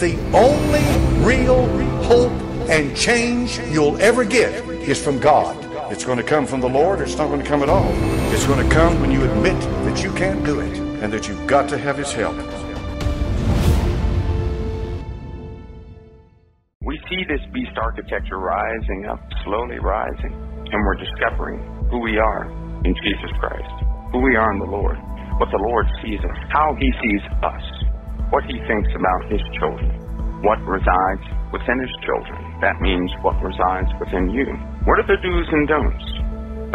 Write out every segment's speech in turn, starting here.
The only real hope and change you'll ever get is from God. It's going to come from the Lord, or it's not going to come at all. It's going to come when you admit that you can't do it and that you've got to have His help. We see this beast architecture rising up, slowly rising, and we're discovering who we are in Jesus Christ, who we are in the Lord, what the Lord sees us, how He sees us what he thinks about his children, what resides within his children. That means what resides within you. What are the do's and don'ts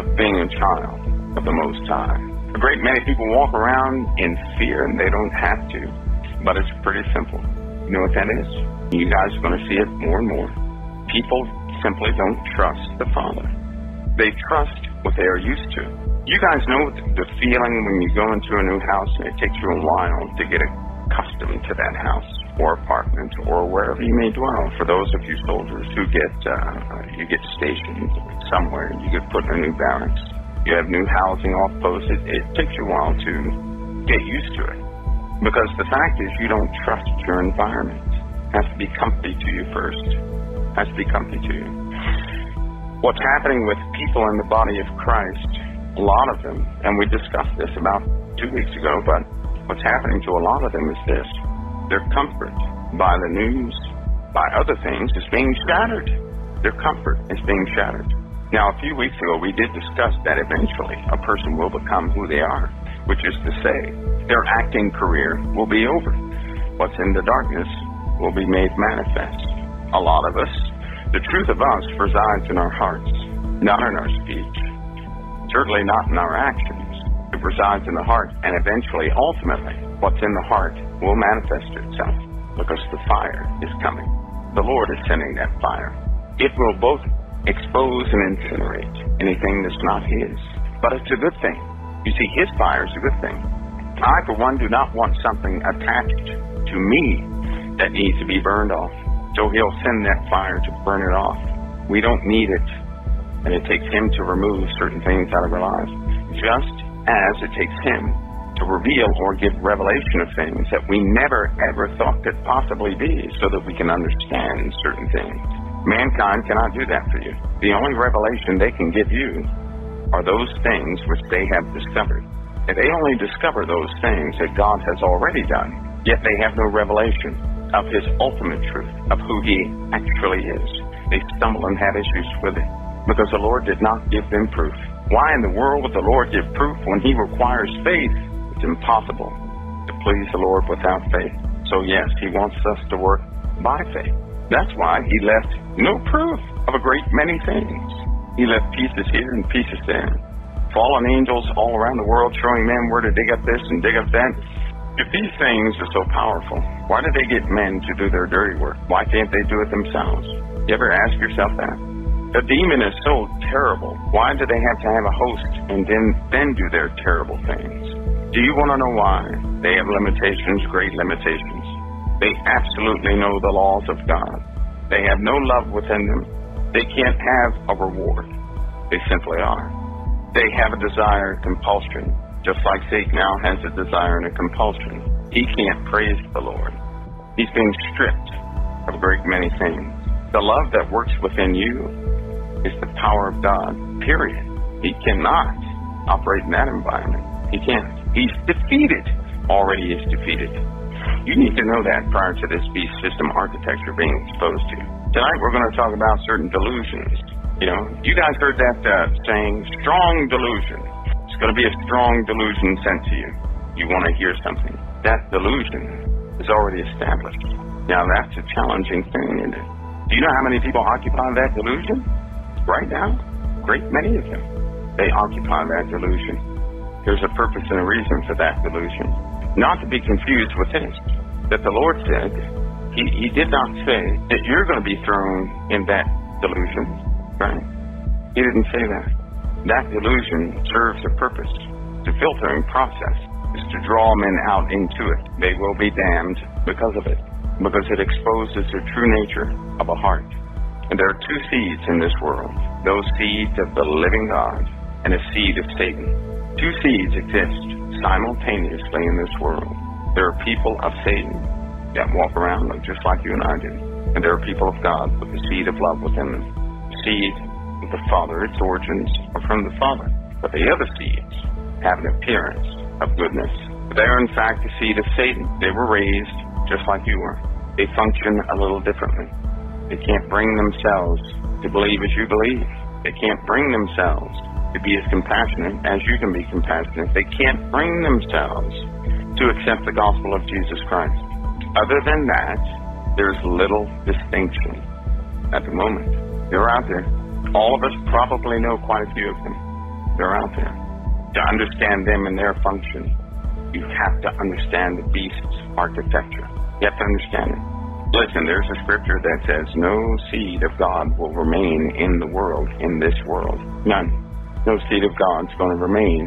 of being a child of the Most High? A great many people walk around in fear and they don't have to, but it's pretty simple. You know what that is? You guys are going to see it more and more. People simply don't trust the Father. They trust what they are used to. You guys know the feeling when you go into a new house and it takes you a while to get it accustomed to that house or apartment or wherever you may dwell. For those of you soldiers who get uh, you get stationed somewhere, you get put in a new barracks, you have new housing off post. It, it takes you a while to get used to it because the fact is you don't trust your environment. It has to be comfy to you first. It has to be comfy to you. What's happening with people in the body of Christ? A lot of them, and we discussed this about two weeks ago, but What's happening to a lot of them is this their comfort by the news, by other things, is being shattered. Their comfort is being shattered. Now, a few weeks ago, we did discuss that eventually a person will become who they are, which is to say, their acting career will be over. What's in the darkness will be made manifest. A lot of us, the truth of us resides in our hearts, not in our speech, certainly not in our actions resides in the heart, and eventually, ultimately, what's in the heart will manifest itself because the fire is coming. The Lord is sending that fire. It will both expose and incinerate anything that's not His. But it's a good thing. You see, His fire is a good thing. I, for one, do not want something attached to me that needs to be burned off. So He'll send that fire to burn it off. We don't need it. And it takes Him to remove certain things out of our lives. Just as it takes Him to reveal or give revelation of things that we never ever thought could possibly be so that we can understand certain things. Mankind cannot do that for you. The only revelation they can give you are those things which they have discovered. And they only discover those things that God has already done, yet they have no revelation of His ultimate truth, of who He actually is. They stumble and have issues with it because the Lord did not give them proof. Why in the world would the Lord give proof when He requires faith? It's impossible to please the Lord without faith. So, yes, He wants us to work by faith. That's why He left no proof of a great many things. He left pieces here and pieces there. Fallen angels all around the world showing men where to dig up this and dig up that. If these things are so powerful, why do they get men to do their dirty work? Why can't they do it themselves? You ever ask yourself that? A demon is so terrible. Why do they have to have a host and then then do their terrible things? Do you want to know why? They have limitations, great limitations. They absolutely know the laws of God. They have no love within them. They can't have a reward. They simply are. They have a desire, compulsion, just like Satan now has a desire and a compulsion. He can't praise the Lord. He's being stripped of a great many things. The love that works within you is the power of God, period. He cannot operate in that environment. He can't. He's defeated. Already is defeated. You need to know that prior to this beast system architecture being exposed to. Tonight we're going to talk about certain delusions. You know, you guys heard that uh, saying, strong delusion. It's going to be a strong delusion sent to you. You want to hear something. That delusion is already established. Now that's a challenging thing, isn't it? Do you know how many people occupy that delusion? Right now, great many of them, they occupy that delusion. There's a purpose and a reason for that delusion. Not to be confused with this, that the Lord said, He, he did not say that you're going to be thrown in that delusion, right? He didn't say that. That delusion serves a purpose. The filtering process is to draw men out into it. They will be damned because of it, because it exposes the true nature of a heart. And there are two seeds in this world those seeds of the living God and a seed of Satan. Two seeds exist simultaneously in this world. There are people of Satan that walk around just like you and I do. And there are people of God with the seed of love within them. The seed of the Father, its origins are from the Father. But the other seeds have an appearance of goodness. They are in fact the seed of Satan. They were raised just like you were. They function a little differently. They can't bring themselves to believe as you believe. They can't bring themselves to be as compassionate as you can be compassionate. They can't bring themselves to accept the gospel of Jesus Christ. Other than that, there's little distinction at the moment. They're out there. All of us probably know quite a few of them. They're out there. To understand them and their function, you have to understand the beast's architecture. You have to understand it. Listen, there's a scripture that says, No seed of God will remain in the world, in this world. None. No seed of God's going to remain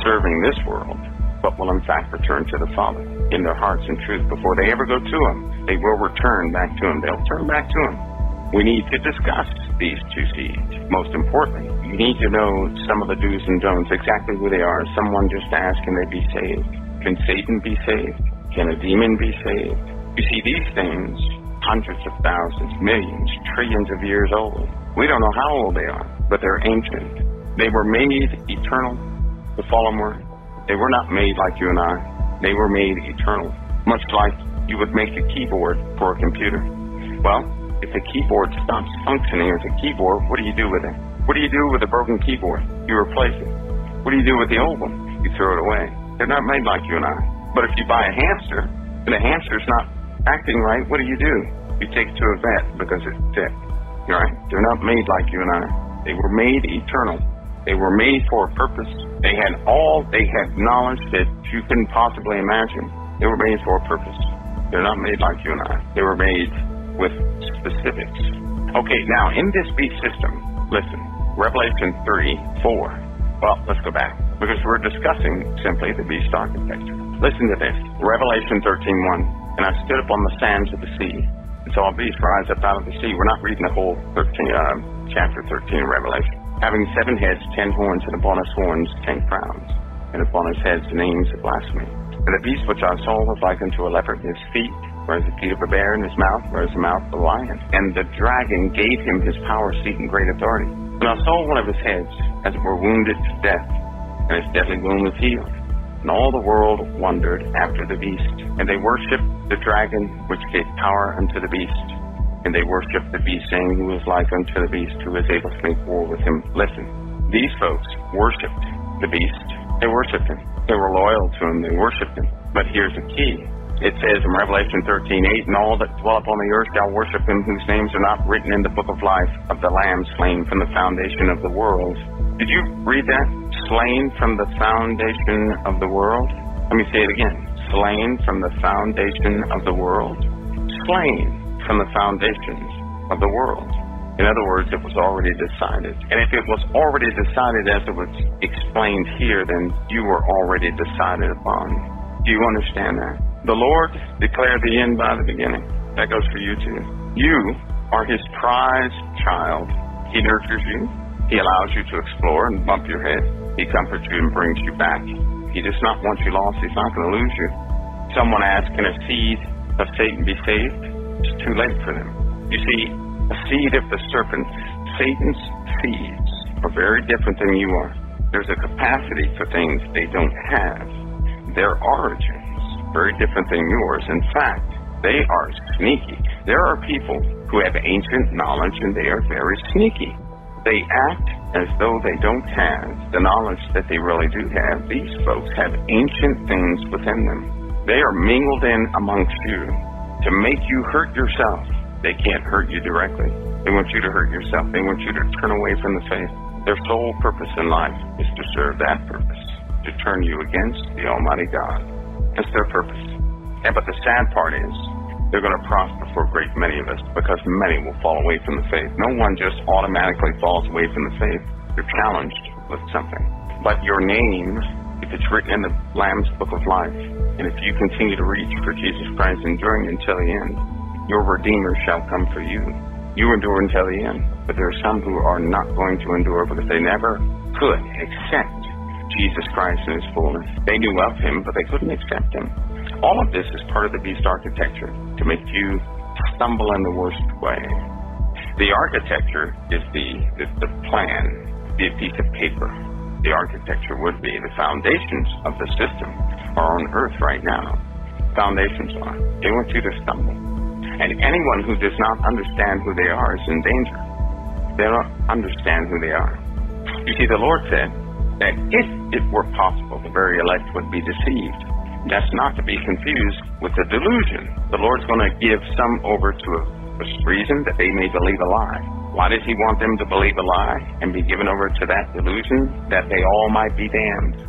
serving this world, but will in fact return to the Father in their hearts and truth. Before they ever go to Him, they will return back to Him. They'll turn back to Him. We need to discuss these two seeds. Most importantly, you need to know some of the do's and don'ts, exactly who they are. Someone just asked, Can they be saved? Can Satan be saved? Can a demon be saved? You see, these things, hundreds of thousands, millions, trillions of years old. We don't know how old they are, but they're ancient. They were made eternal, the fallen word. They were not made like you and I. They were made eternal, much like you would make a keyboard for a computer. Well, if the keyboard stops functioning as a keyboard, what do you do with it? What do you do with a broken keyboard? You replace it. What do you do with the old one? You throw it away. They're not made like you and I. But if you buy a hamster, and the hamster's not acting right, what do you do? You take to a vet because it's sick. You're right? They're not made like you and I. They were made eternal. They were made for a purpose. They had all, they had knowledge that you couldn't possibly imagine. They were made for a purpose. They're not made like you and I. They were made with specifics. Okay, now in this beast system, listen, Revelation 3, 4. Well, let's go back because we're discussing simply the beast architecture. Listen to this. Revelation 13, 1. And I stood upon the sands of the sea, and saw a beast rise up out of the sea. We're not reading the whole 13, uh, chapter 13 of Revelation. Having seven heads, ten horns, and upon his horns ten crowns, and upon his heads the names of blasphemy. And the beast which I saw was like unto a leopard. His feet were as the feet of a bear, and his mouth were as the mouth of a lion. And the dragon gave him his power, seat, and great authority. And I saw one of his heads, as it were wounded to death, and his deadly wound was healed. And all the world wondered after the beast. And they worshipped the dragon, which gave power unto the beast. And they worshipped the beast, saying, Who is like unto the beast, who is able to make war with him? Listen, these folks worshipped the beast. They worshipped him. They were loyal to him. They worshipped him. But here's the key. It says in Revelation 13, 8, And all that dwell upon the earth shall worship him whose names are not written in the book of life of the Lamb slain from the foundation of the world. Did you read that? Slain from the foundation of the world? Let me say it again. Slain from the foundation of the world? Slain from the foundations of the world. In other words, it was already decided. And if it was already decided as it was explained here, then you were already decided upon. Do you understand that? The Lord declared the end by the beginning. That goes for you too. You are His prized child. He nurtures you. He allows you to explore and bump your head. He comforts you and brings you back. He does not want you lost. He's not going to lose you. Someone asked, Can a seed of Satan be saved? It's too late for them. You see, a seed of the serpent, Satan's seeds, are very different than you are. There's a capacity for things they don't have. Their origins, very different than yours. In fact, they are sneaky. There are people who have ancient knowledge and they are very sneaky. They act as though they don't have the knowledge that they really do have. These folks have ancient things within them. They are mingled in amongst you to make you hurt yourself. They can't hurt you directly. They want you to hurt yourself. They want you to turn away from the faith. Their sole purpose in life is to serve that purpose, to turn you against the Almighty God. That's their purpose. And but the sad part is, they're going to prosper for a great many of us because many will fall away from the faith. No one just automatically falls away from the faith. You're challenged with something. But your name, if it's written in the Lamb's Book of Life, and if you continue to reach for Jesus Christ, enduring until the end, your Redeemer shall come for you. You endure until the end. But there are some who are not going to endure because they never could accept Jesus Christ in his fullness. They knew of him, but they couldn't accept him. All of this is part of the beast architecture. to make you stumble in the worst way. The architecture is the, the, the plan, the piece of paper. The architecture would be the foundations of the system are on earth right now. Foundations are. They want you to stumble. And anyone who does not understand who they are is in danger. They don't understand who they are. You see, the Lord said that if it were possible, the very elect would be deceived. That's not to be confused with the delusion. The Lord's going to give some over to a, reason that they may believe a lie. Why does He want them to believe a lie and be given over to that delusion? That they all might be damned.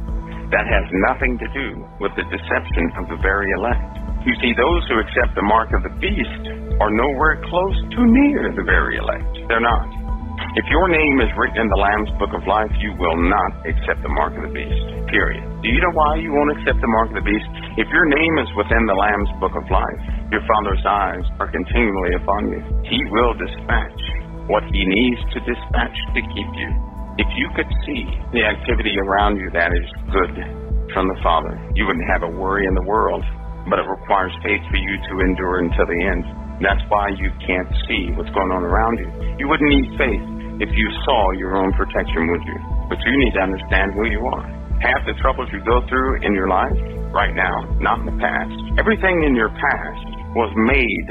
That has nothing to do with the deception of the very elect. You see, those who accept the mark of the beast are nowhere close to near the very elect. They're not. If your name is written in the Lamb's Book of Life, you will not accept the mark of the beast. Period. Do you know why you won't accept the mark of the beast? If your name is within the Lamb's Book of Life, your Father's eyes are continually upon you. He will dispatch what He needs to dispatch to keep you. If you could see the activity around you that is good from the Father, you wouldn't have a worry in the world. But it requires faith for you to endure until the end. That's why you can't see what's going on around you. You wouldn't need faith if you saw your own protection would you. But you need to understand who you are. Half the troubles you go through in your life right now, not in the past. Everything in your past was made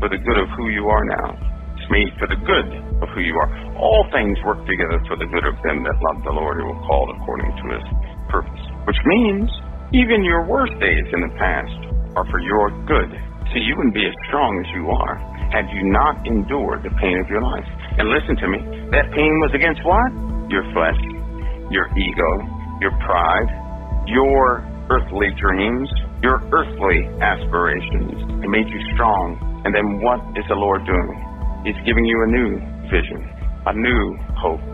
for the good of who you are now. It's made for the good of who you are. All things work together for the good of them that love the Lord who are called according to his purpose. Which means even your worst days in the past are for your good. See, you wouldn't be as strong as you are had you not endured the pain of your life. And listen to me, that pain was against what? Your flesh, your ego, your pride, your earthly dreams, your earthly aspirations. It made you strong. And then what is the Lord doing? He's giving you a new vision, a new hope,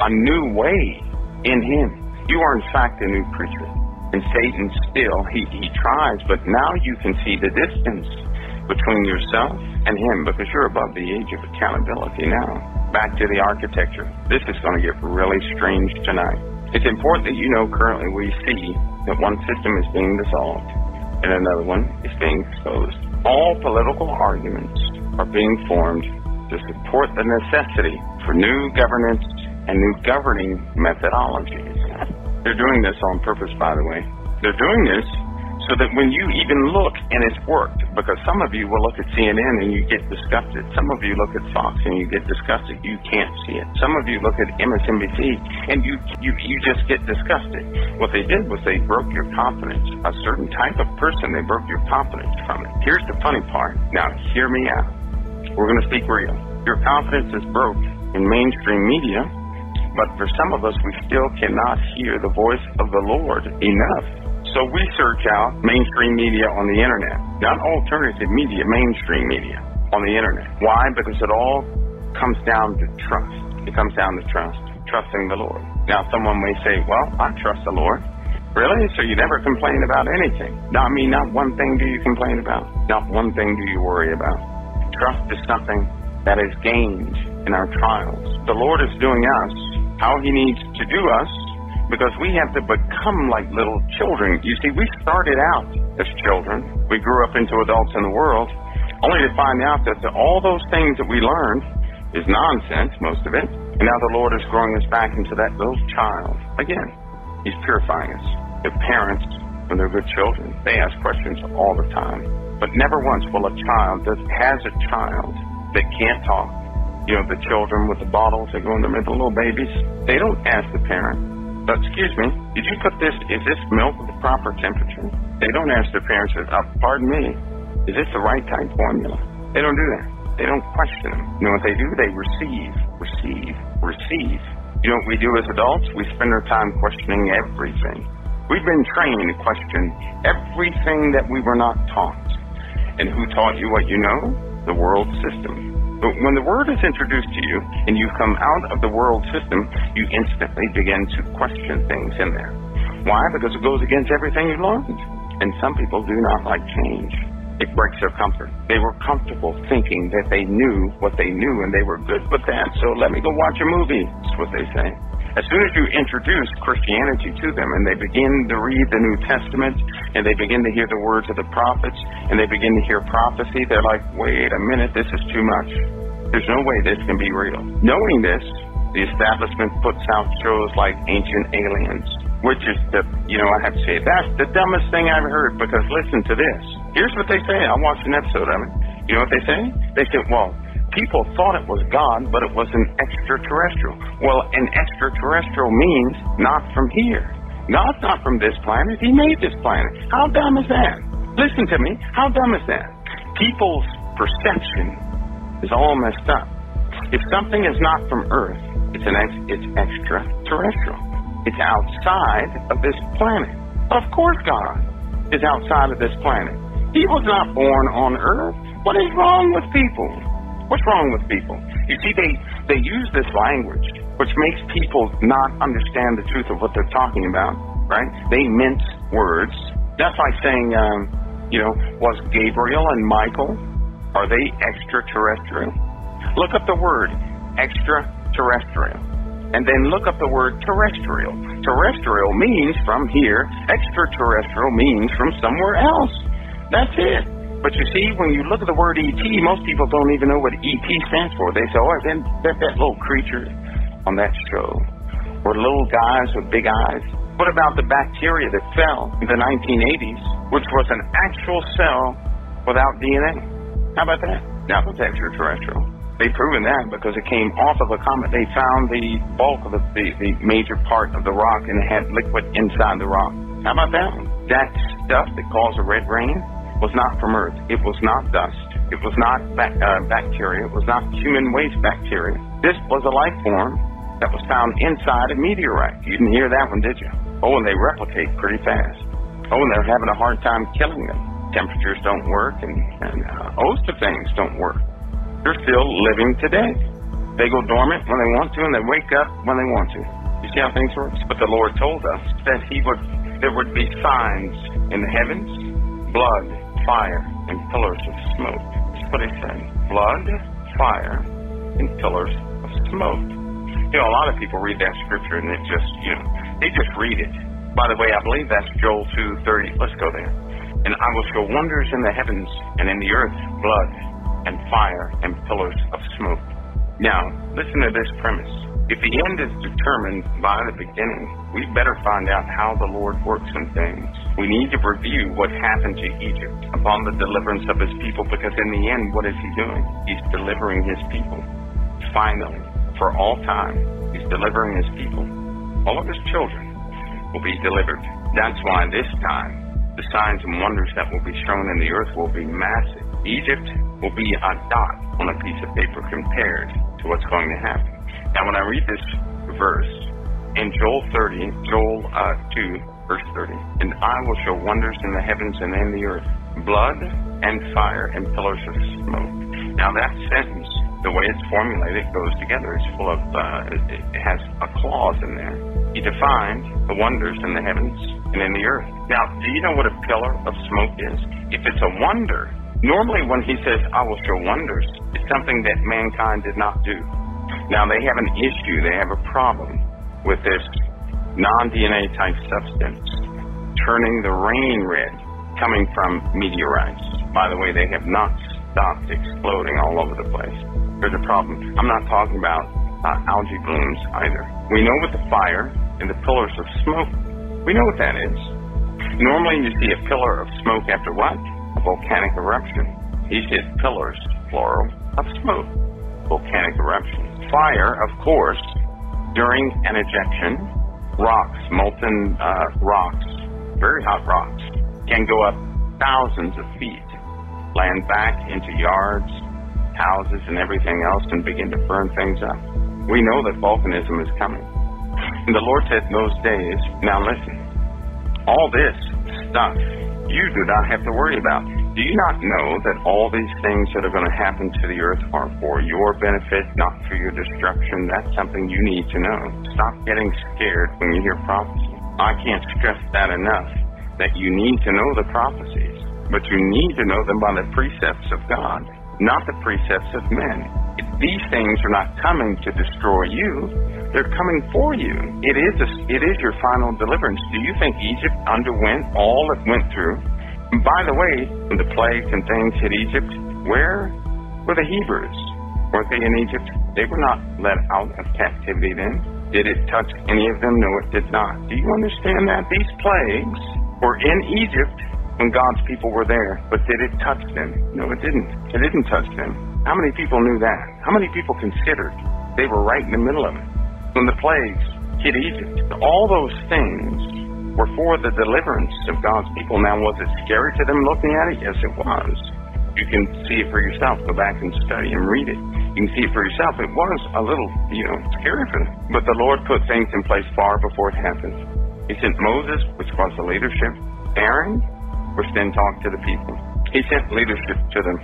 a new way in Him. You are, in fact, a new creature. And Satan still, he, he tries, but now you can see the distance between yourself and him because you're above the age of accountability now. Back to the architecture. This is going to get really strange tonight. It's important that you know currently we see that one system is being dissolved and another one is being exposed. All political arguments are being formed to support the necessity for new governance and new governing methodologies. They're doing this on purpose, by the way. They're doing this so that when you even look and it's worked, because some of you will look at CNN and you get disgusted. Some of you look at Fox and you get disgusted. You can't see it. Some of you look at MSNBC and you you you just get disgusted. What they did was they broke your confidence. A certain type of person, they broke your confidence from it. Here's the funny part. Now, hear me out. We're going to speak real. Your confidence is broke in mainstream media but for some of us, we still cannot hear the voice of the Lord enough. So we search out mainstream media on the internet, not alternative media, mainstream media on the internet. Why? Because it all comes down to trust. It comes down to trust, trusting the Lord. Now, someone may say, well, I trust the Lord. Really? So you never complain about anything? Not me, not one thing do you complain about. Not one thing do you worry about. Trust is something that is gained in our trials. The Lord is doing us how he needs to do us because we have to become like little children. You see, we started out as children. We grew up into adults in the world, only to find out that all those things that we learned is nonsense, most of it. And now the Lord is growing us back into that little child. Again, He's purifying us. The parents, when they're good children, they ask questions all the time. But never once will a child that has a child that can't talk, you know, the children with the bottles, they go in there, the little babies, they don't ask the parent, but excuse me, did you put this, is this milk at the proper temperature? They don't ask their parents, uh, pardon me, is this the right type formula? They don't do that. They don't question them. You know what they do? They receive, receive, receive. You know what we do as adults? We spend our time questioning everything. We've been trained to question everything that we were not taught. And who taught you what you know? The world system. But when the word is introduced to you and you come out of the world system, you instantly begin to question things in there. Why? Because it goes against everything you learned. And some people do not like change. It breaks their comfort. They were comfortable thinking that they knew what they knew and they were good with that. So let me go watch a movie. That's what they say. As soon as you introduce Christianity to them and they begin to read the New Testament and they begin to hear the words of the prophets and they begin to hear prophecy, they're like, wait a minute, this is too much. There's no way this can be real. Knowing this, the establishment puts out shows like Ancient Aliens, which is the, you know, I have to say, that's the dumbest thing I've heard because listen to this. Here's what they say. I watched an episode of it. You know what they say? They say, well, people thought it was God, but it was an extraterrestrial. Well, an extraterrestrial means not from here. God's not from this planet. He made this planet. How dumb is that? Listen to me. How dumb is that? People's perception is all messed up. If something is not from Earth, it's an ex- it's extraterrestrial. It's outside of this planet. Of course, God is outside of this planet. He was not born on Earth. What is wrong with people? What's wrong with people? You see, they they use this language, which makes people not understand the truth of what they're talking about. Right? They mince words. That's like saying, um, you know, was Gabriel and Michael are they extraterrestrial? Look up the word extraterrestrial. And then look up the word terrestrial. Terrestrial means from here, extraterrestrial means from somewhere else. That's it. But you see, when you look at the word ET, most people don't even know what ET stands for. They say, oh, then that, that little creature on that show. Or little guys with big eyes. What about the bacteria that fell in the 1980s, which was an actual cell without DNA? How about that? That was extraterrestrial. They've proven that because it came off of a comet. They found the bulk of the, the, the major part of the rock and it had liquid inside the rock. How about that? That stuff that caused the red rain was not from Earth. It was not dust. It was not ba- uh, bacteria. It was not human waste bacteria. This was a life form that was found inside a meteorite. You didn't hear that one, did you? Oh, and they replicate pretty fast. Oh, and they're having a hard time killing them. Temperatures don't work, and, and uh, host of things don't work. They're still living today. They go dormant when they want to, and they wake up when they want to. You see how things work? But the Lord told us that He would there would be signs in the heavens, blood, fire, and pillars of smoke. That's what He said. Blood, fire, and pillars of smoke. You know, a lot of people read that scripture and it just, you know, they just read it. By the way, I believe that's Joel two thirty. Let's go there. And I will show wonders in the heavens and in the earth, blood, and fire and pillars of smoke. Now, listen to this premise. If the end is determined by the beginning, we better find out how the Lord works in things. We need to review what happened to Egypt upon the deliverance of his people because in the end, what is he doing? He's delivering his people. Finally, for all time, he's delivering his people. All of his children will be delivered. That's why this time, the signs and wonders that will be shown in the earth will be massive. Egypt will be a dot on a piece of paper compared to what's going to happen. Now, when I read this verse in Joel 30, Joel uh, 2, verse 30, and I will show wonders in the heavens and in the earth, blood and fire and pillars of smoke. Now, that sentence, the way it's formulated, goes together. It's full of, uh, it, it has a clause in there. He defined the wonders in the heavens and in the earth. Now, do you know what a pillar of smoke is? If it's a wonder, Normally, when he says, I will show wonders, it's something that mankind did not do. Now, they have an issue, they have a problem with this non DNA type substance turning the rain red coming from meteorites. By the way, they have not stopped exploding all over the place. There's a problem. I'm not talking about uh, algae blooms either. We know what the fire and the pillars of smoke, we know what that is. Normally, you see a pillar of smoke after what? a volcanic eruption. He said pillars, plural, of smoke. Volcanic eruption. Fire, of course, during an ejection, rocks, molten uh, rocks, very hot rocks, can go up thousands of feet, land back into yards, houses, and everything else, and begin to burn things up. We know that volcanism is coming. And the Lord said in those days, now listen, all this stuff you do not have to worry about. Do you not know that all these things that are going to happen to the earth are for your benefit, not for your destruction? That's something you need to know. Stop getting scared when you hear prophecy. I can't stress that enough that you need to know the prophecies, but you need to know them by the precepts of God, not the precepts of men. It these things are not coming to destroy you. They're coming for you. It is a, it is your final deliverance. Do you think Egypt underwent all it went through? By the way, when the plagues and things hit Egypt, where were the Hebrews? Weren't they in Egypt? They were not let out of captivity then. Did it touch any of them? No, it did not. Do you understand that? These plagues were in Egypt when God's people were there, but did it touch them? No, it didn't. It didn't touch them. How many people knew that? How many people considered they were right in the middle of it? When the plagues hit Egypt, all those things were for the deliverance of God's people. Now, was it scary to them looking at it? Yes, it was. You can see it for yourself. Go back and study and read it. You can see it for yourself. It was a little, you know, scary for them. But the Lord put things in place far before it happened. He sent Moses, which was the leadership. Aaron, which then talked to the people. He sent leadership to them.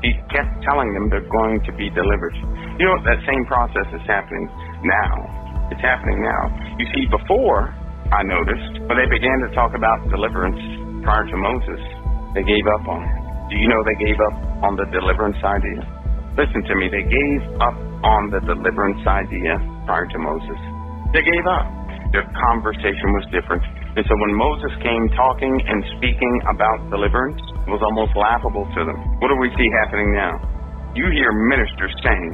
He kept telling them they're going to be delivered. You know, that same process is happening now. It's happening now. You see, before, I noticed, when they began to talk about deliverance prior to Moses, they gave up on it. Do you know they gave up on the deliverance idea? Listen to me, they gave up on the deliverance idea prior to Moses. They gave up. Their conversation was different. And so when Moses came talking and speaking about deliverance, it was almost laughable to them. What do we see happening now? You hear ministers saying,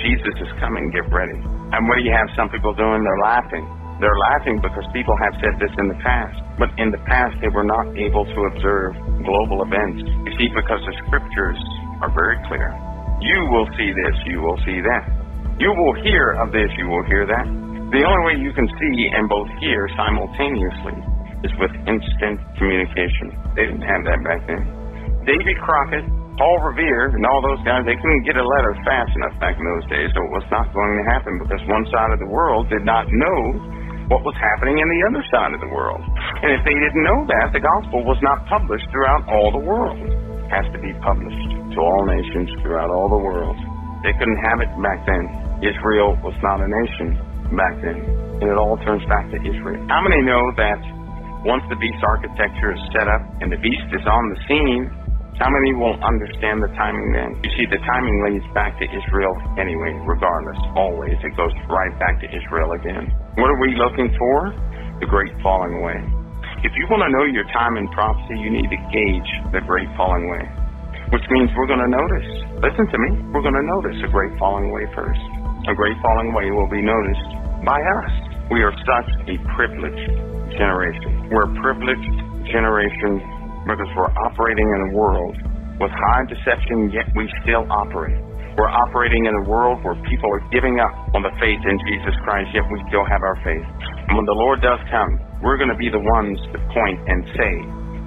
Jesus is coming, get ready. And what do you have some people doing? They're laughing. They're laughing because people have said this in the past, but in the past they were not able to observe global events. You see, because the scriptures are very clear. You will see this, you will see that. You will hear of this, you will hear that. The only way you can see and both hear simultaneously is with instant communication. They didn't have that back then. Davy Crockett, Paul Revere, and all those guys, they couldn't get a letter fast enough back in those days, so it was not going to happen because one side of the world did not know what was happening in the other side of the world. And if they didn't know that, the gospel was not published throughout all the world. It has to be published to all nations throughout all the world. They couldn't have it back then. Israel was not a nation back then. And it all turns back to Israel. How many know that once the beast architecture is set up and the beast is on the scene, how many will understand the timing then? You see, the timing leads back to Israel anyway, regardless. Always. It goes right back to Israel again. What are we looking for? The great falling away. If you want to know your time in prophecy, you need to gauge the great falling away. Which means we're going to notice. Listen to me. We're going to notice a great falling away first. A great falling away will be noticed by us. We are such a privileged generation. We're a privileged generation because we're operating in a world with high deception, yet we still operate. We're operating in a world where people are giving up on the faith in Jesus Christ, yet we still have our faith. And when the Lord does come, we're going to be the ones to point and say,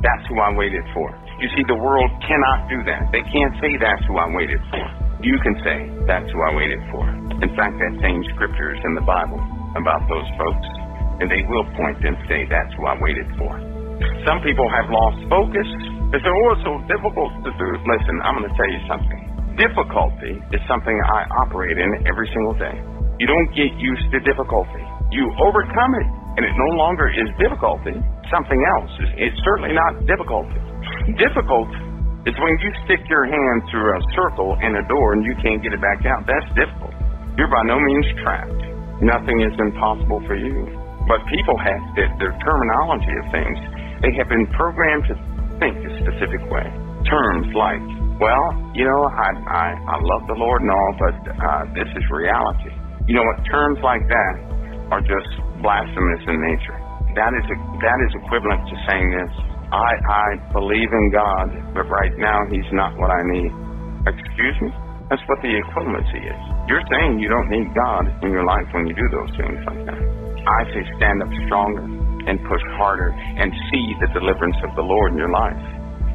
that's who I waited for. You see, the world cannot do that. They can't say that's who I waited for. You can say that's who I waited for. In fact, that same scripture is in the Bible about those folks. And they will point and say that's who I waited for. Some people have lost focus. It's so difficult to do. Listen, I'm going to tell you something. Difficulty is something I operate in every single day. You don't get used to difficulty. You overcome it, and it no longer is difficulty. Something else. It's certainly not difficulty. Difficult is when you stick your hand through a circle in a door and you can't get it back out. That's difficult. You're by no means trapped. Nothing is impossible for you. But people have the terminology of things they have been programmed to think a specific way. Terms like, well, you know, I I, I love the Lord and all, but uh, this is reality. You know what? Terms like that are just blasphemous in nature. That is a, that is equivalent to saying this. I I believe in God, but right now He's not what I need. Excuse me? That's what the equivalency is. You're saying you don't need God in your life when you do those things like that. I say stand up stronger and push harder and see the deliverance of the Lord in your life.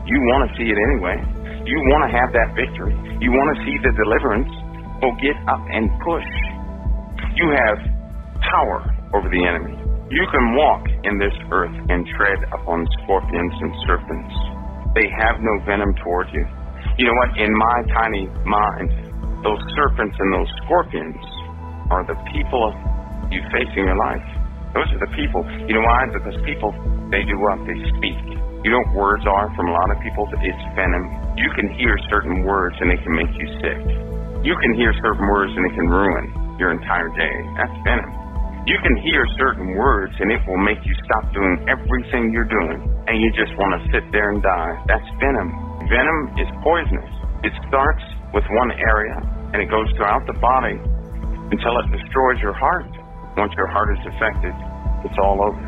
You want to see it anyway. You want to have that victory. You want to see the deliverance. Well, get up and push. You have power over the enemy. You can walk in this earth and tread upon scorpions and serpents. They have no venom toward you. You know what? In my tiny mind, those serpents and those scorpions are the people you face in your life. Those are the people. You know why? Because people, they do what? They speak. You know what words are from a lot of people? It's venom. You can hear certain words and they can make you sick. You can hear certain words and it can ruin your entire day. That's venom. You can hear certain words and it will make you stop doing everything you're doing and you just want to sit there and die. That's venom. Venom is poisonous. It starts with one area and it goes throughout the body until it destroys your heart. Once your heart is affected, it's all over.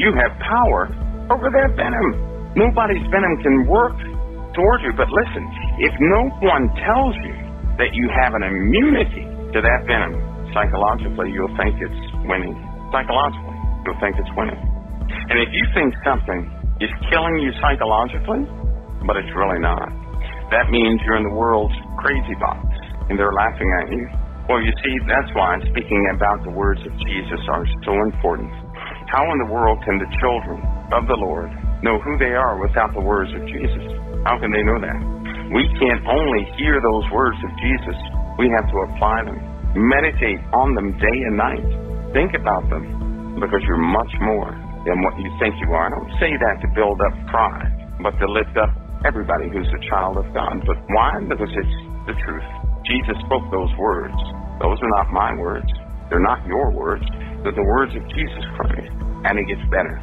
You have power over that venom. Nobody's venom can work towards you. But listen, if no one tells you that you have an immunity to that venom, psychologically you'll think it's winning. Psychologically, you'll think it's winning. And if you think something is killing you psychologically, but it's really not, that means you're in the world's crazy box and they're laughing at you. Well, you see, that's why speaking about the words of Jesus are so important. How in the world can the children of the Lord know who they are without the words of Jesus? How can they know that? We can't only hear those words of Jesus, we have to apply them. Meditate on them day and night. Think about them because you're much more than what you think you are. I don't say that to build up pride, but to lift up everybody who's a child of God. But why? Because it's the truth. Jesus spoke those words. Those are not my words. They're not your words. They're the words of Jesus Christ. And it gets better.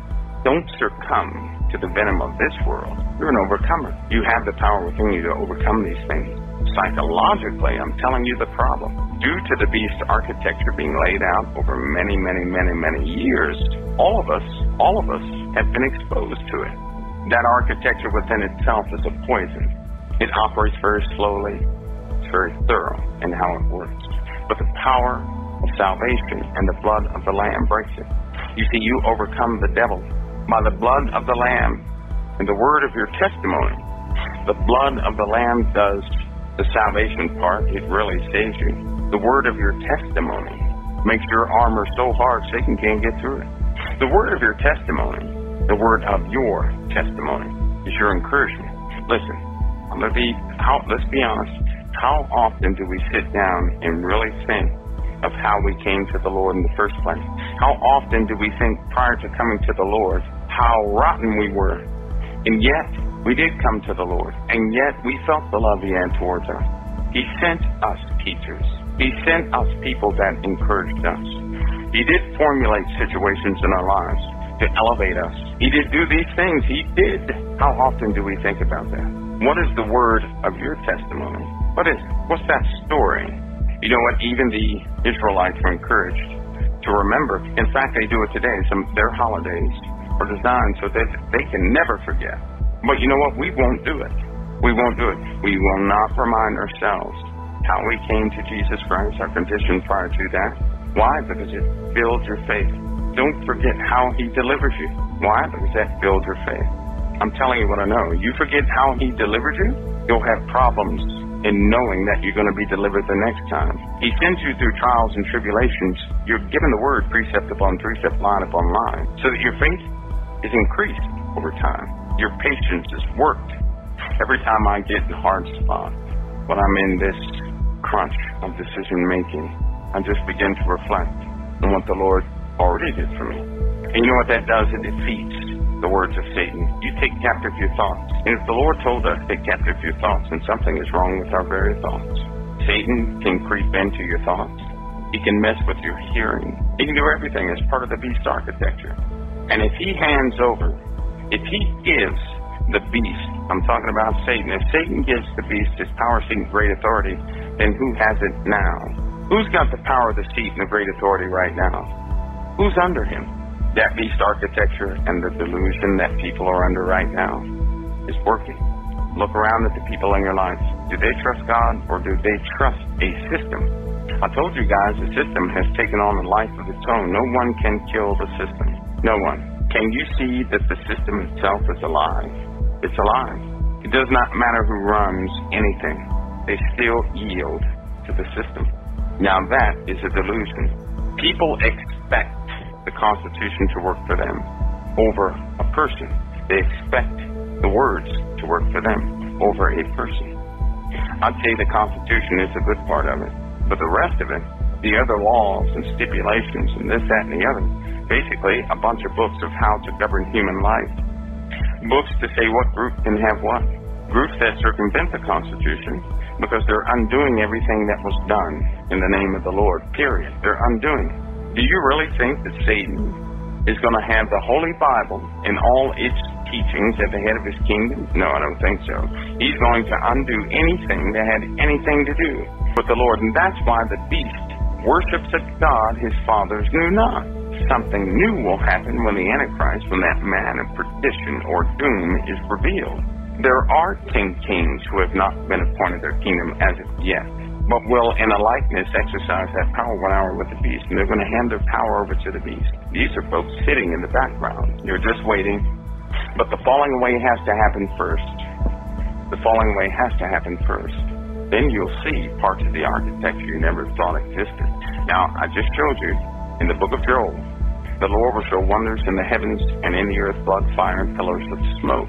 Don't succumb to the venom of this world. You're an overcomer. You have the power within you to overcome these things. Psychologically, I'm telling you the problem. Due to the beast architecture being laid out over many, many, many, many years, all of us, all of us have been exposed to it. That architecture within itself is a poison. It operates very slowly, very thorough in how it works. But the power of salvation and the blood of the Lamb breaks it. You see, you overcome the devil by the blood of the Lamb and the word of your testimony. The blood of the Lamb does the salvation part. It really saves you. The word of your testimony makes your armor so hard Satan can't get through it. The word of your testimony, the word of your testimony, is your encouragement. Listen, I'm gonna be let's be honest how often do we sit down and really think of how we came to the Lord in the first place? How often do we think prior to coming to the Lord how rotten we were? And yet, we did come to the Lord, and yet we felt the love He had towards us. He sent us teachers. He sent us people that encouraged us. He did formulate situations in our lives to elevate us. He did do these things. He did. How often do we think about that? What is the word of your testimony? What is what's that story? You know what? Even the Israelites were encouraged to remember. In fact, they do it today. Some their holidays are designed so that they can never forget. But you know what? We won't do it. We won't do it. We will not remind ourselves how we came to Jesus Christ, our condition prior to that. Why? Because it builds your faith. Don't forget how He delivers you. Why? Because that builds your faith. I'm telling you what I know. You forget how He delivered you, you'll have problems in knowing that you're going to be delivered the next time. He sends you through trials and tribulations. You're given the word precept upon precept, line upon line, so that your faith is increased over time. Your patience is worked. Every time I get in hard spot, when I'm in this crunch of decision making, I just begin to reflect on what the Lord already did for me. And you know what that does? It defeats the words of Satan. You take captive your thoughts. And if the Lord told us take captive your thoughts, then something is wrong with our very thoughts. Satan can creep into your thoughts. He can mess with your hearing. He can do everything as part of the beast architecture. And if he hands over, if he gives the beast, I'm talking about Satan, if Satan gives the beast his power, and great authority, then who has it now? Who's got the power of the seat and the great authority right now? Who's under him? That beast architecture and the delusion that people are under right now is working. Look around at the people in your life. Do they trust God or do they trust a system? I told you guys the system has taken on a life of its own. No one can kill the system. No one. Can you see that the system itself is alive? It's alive. It does not matter who runs anything. They still yield to the system. Now that is a delusion. People expect the Constitution to work for them over a person. They expect the words to work for them over a person. I'd say the Constitution is a good part of it, but the rest of it, the other laws and stipulations and this, that, and the other, basically a bunch of books of how to govern human life. Books to say what group can have what. Groups that circumvent the Constitution because they're undoing everything that was done in the name of the Lord, period. They're undoing. Do you really think that Satan is going to have the Holy Bible and all its teachings at the head of his kingdom? No, I don't think so. He's going to undo anything that had anything to do with the Lord. And that's why the beast worships a God his fathers knew not. Something new will happen when the Antichrist, when that man of perdition or doom is revealed. There are ten kings who have not been appointed their kingdom as of yet, but will in a likeness exercise that power one hour with the beast, and they're going to hand their power over to the beast. These are folks sitting in the background. They're just waiting. But the falling away has to happen first. The falling away has to happen first then you'll see parts of the architecture you never thought existed. Now, I just showed you in the book of Joel, the Lord will show wonders in the heavens and in the earth, blood, fire, and pillars of smoke.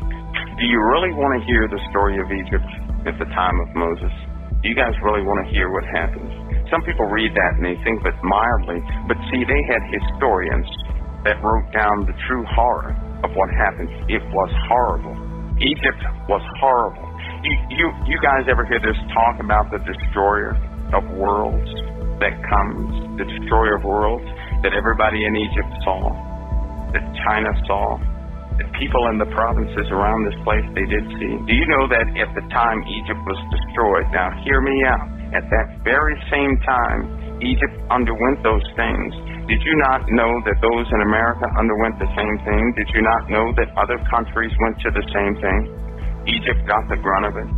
Do you really want to hear the story of Egypt at the time of Moses? You guys really want to hear what happened? Some people read that and they think that mildly, but see, they had historians that wrote down the true horror of what happened. It was horrible. Egypt was horrible you, you, you guys ever hear this talk about the destroyer of worlds that comes, the destroyer of worlds that everybody in Egypt saw, that China saw, that people in the provinces around this place they did see? Do you know that at the time Egypt was destroyed? Now, hear me out. At that very same time, Egypt underwent those things. Did you not know that those in America underwent the same thing? Did you not know that other countries went to the same thing? Egypt got the grunt of it.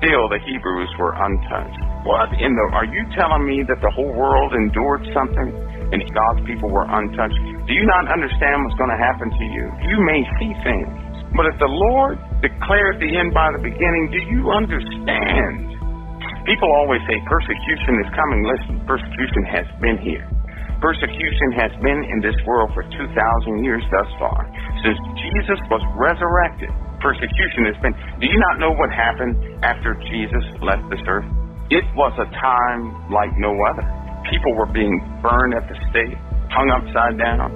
Still, the Hebrews were untouched. What in the? Are you telling me that the whole world endured something and God's people were untouched? Do you not understand what's going to happen to you? You may see things, but if the Lord declared the end by the beginning, do you understand? People always say persecution is coming. Listen, persecution has been here. Persecution has been in this world for 2,000 years thus far. Since Jesus was resurrected, persecution has been. Do you not know what happened after Jesus left this earth? It was a time like no other. People were being burned at the stake, hung upside down,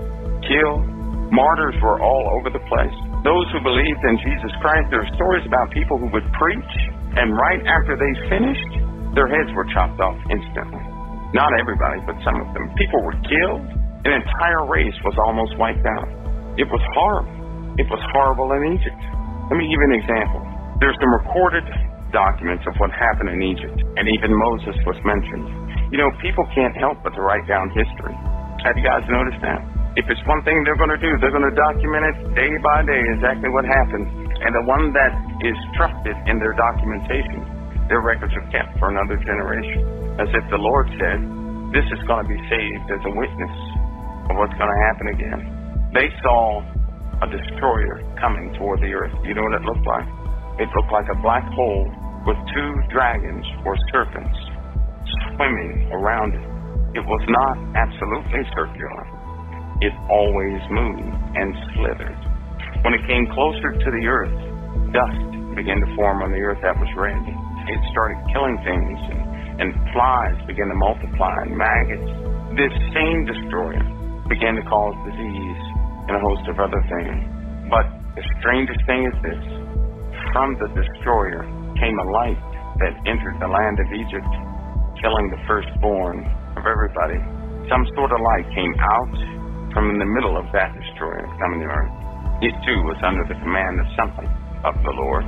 killed. Martyrs were all over the place. Those who believed in Jesus Christ, there are stories about people who would preach, and right after they finished, their heads were chopped off instantly. Not everybody, but some of them. People were killed. An entire race was almost wiped out. It was horrible. It was horrible in Egypt. Let me give you an example. There's some recorded documents of what happened in Egypt, and even Moses was mentioned. You know, people can't help but to write down history. Have you guys noticed that? If it's one thing they're going to do, they're going to document it day by day exactly what happened. And the one that is trusted in their documentation, their records are kept for another generation. As if the Lord said, this is going to be saved as a witness of what's going to happen again. They saw a destroyer coming toward the earth. You know what it looked like? It looked like a black hole with two dragons or serpents swimming around it. It was not absolutely circular. It always moved and slithered. When it came closer to the earth, dust began to form on the earth that was red. It started killing things, and, and flies began to multiply, and maggots. This same destroyer began to cause disease and a host of other things. But the strangest thing is this from the destroyer came a light that entered the land of Egypt, killing the firstborn of everybody. Some sort of light came out from in the middle of that destroyer coming to earth. It too was under the command of something of the Lord.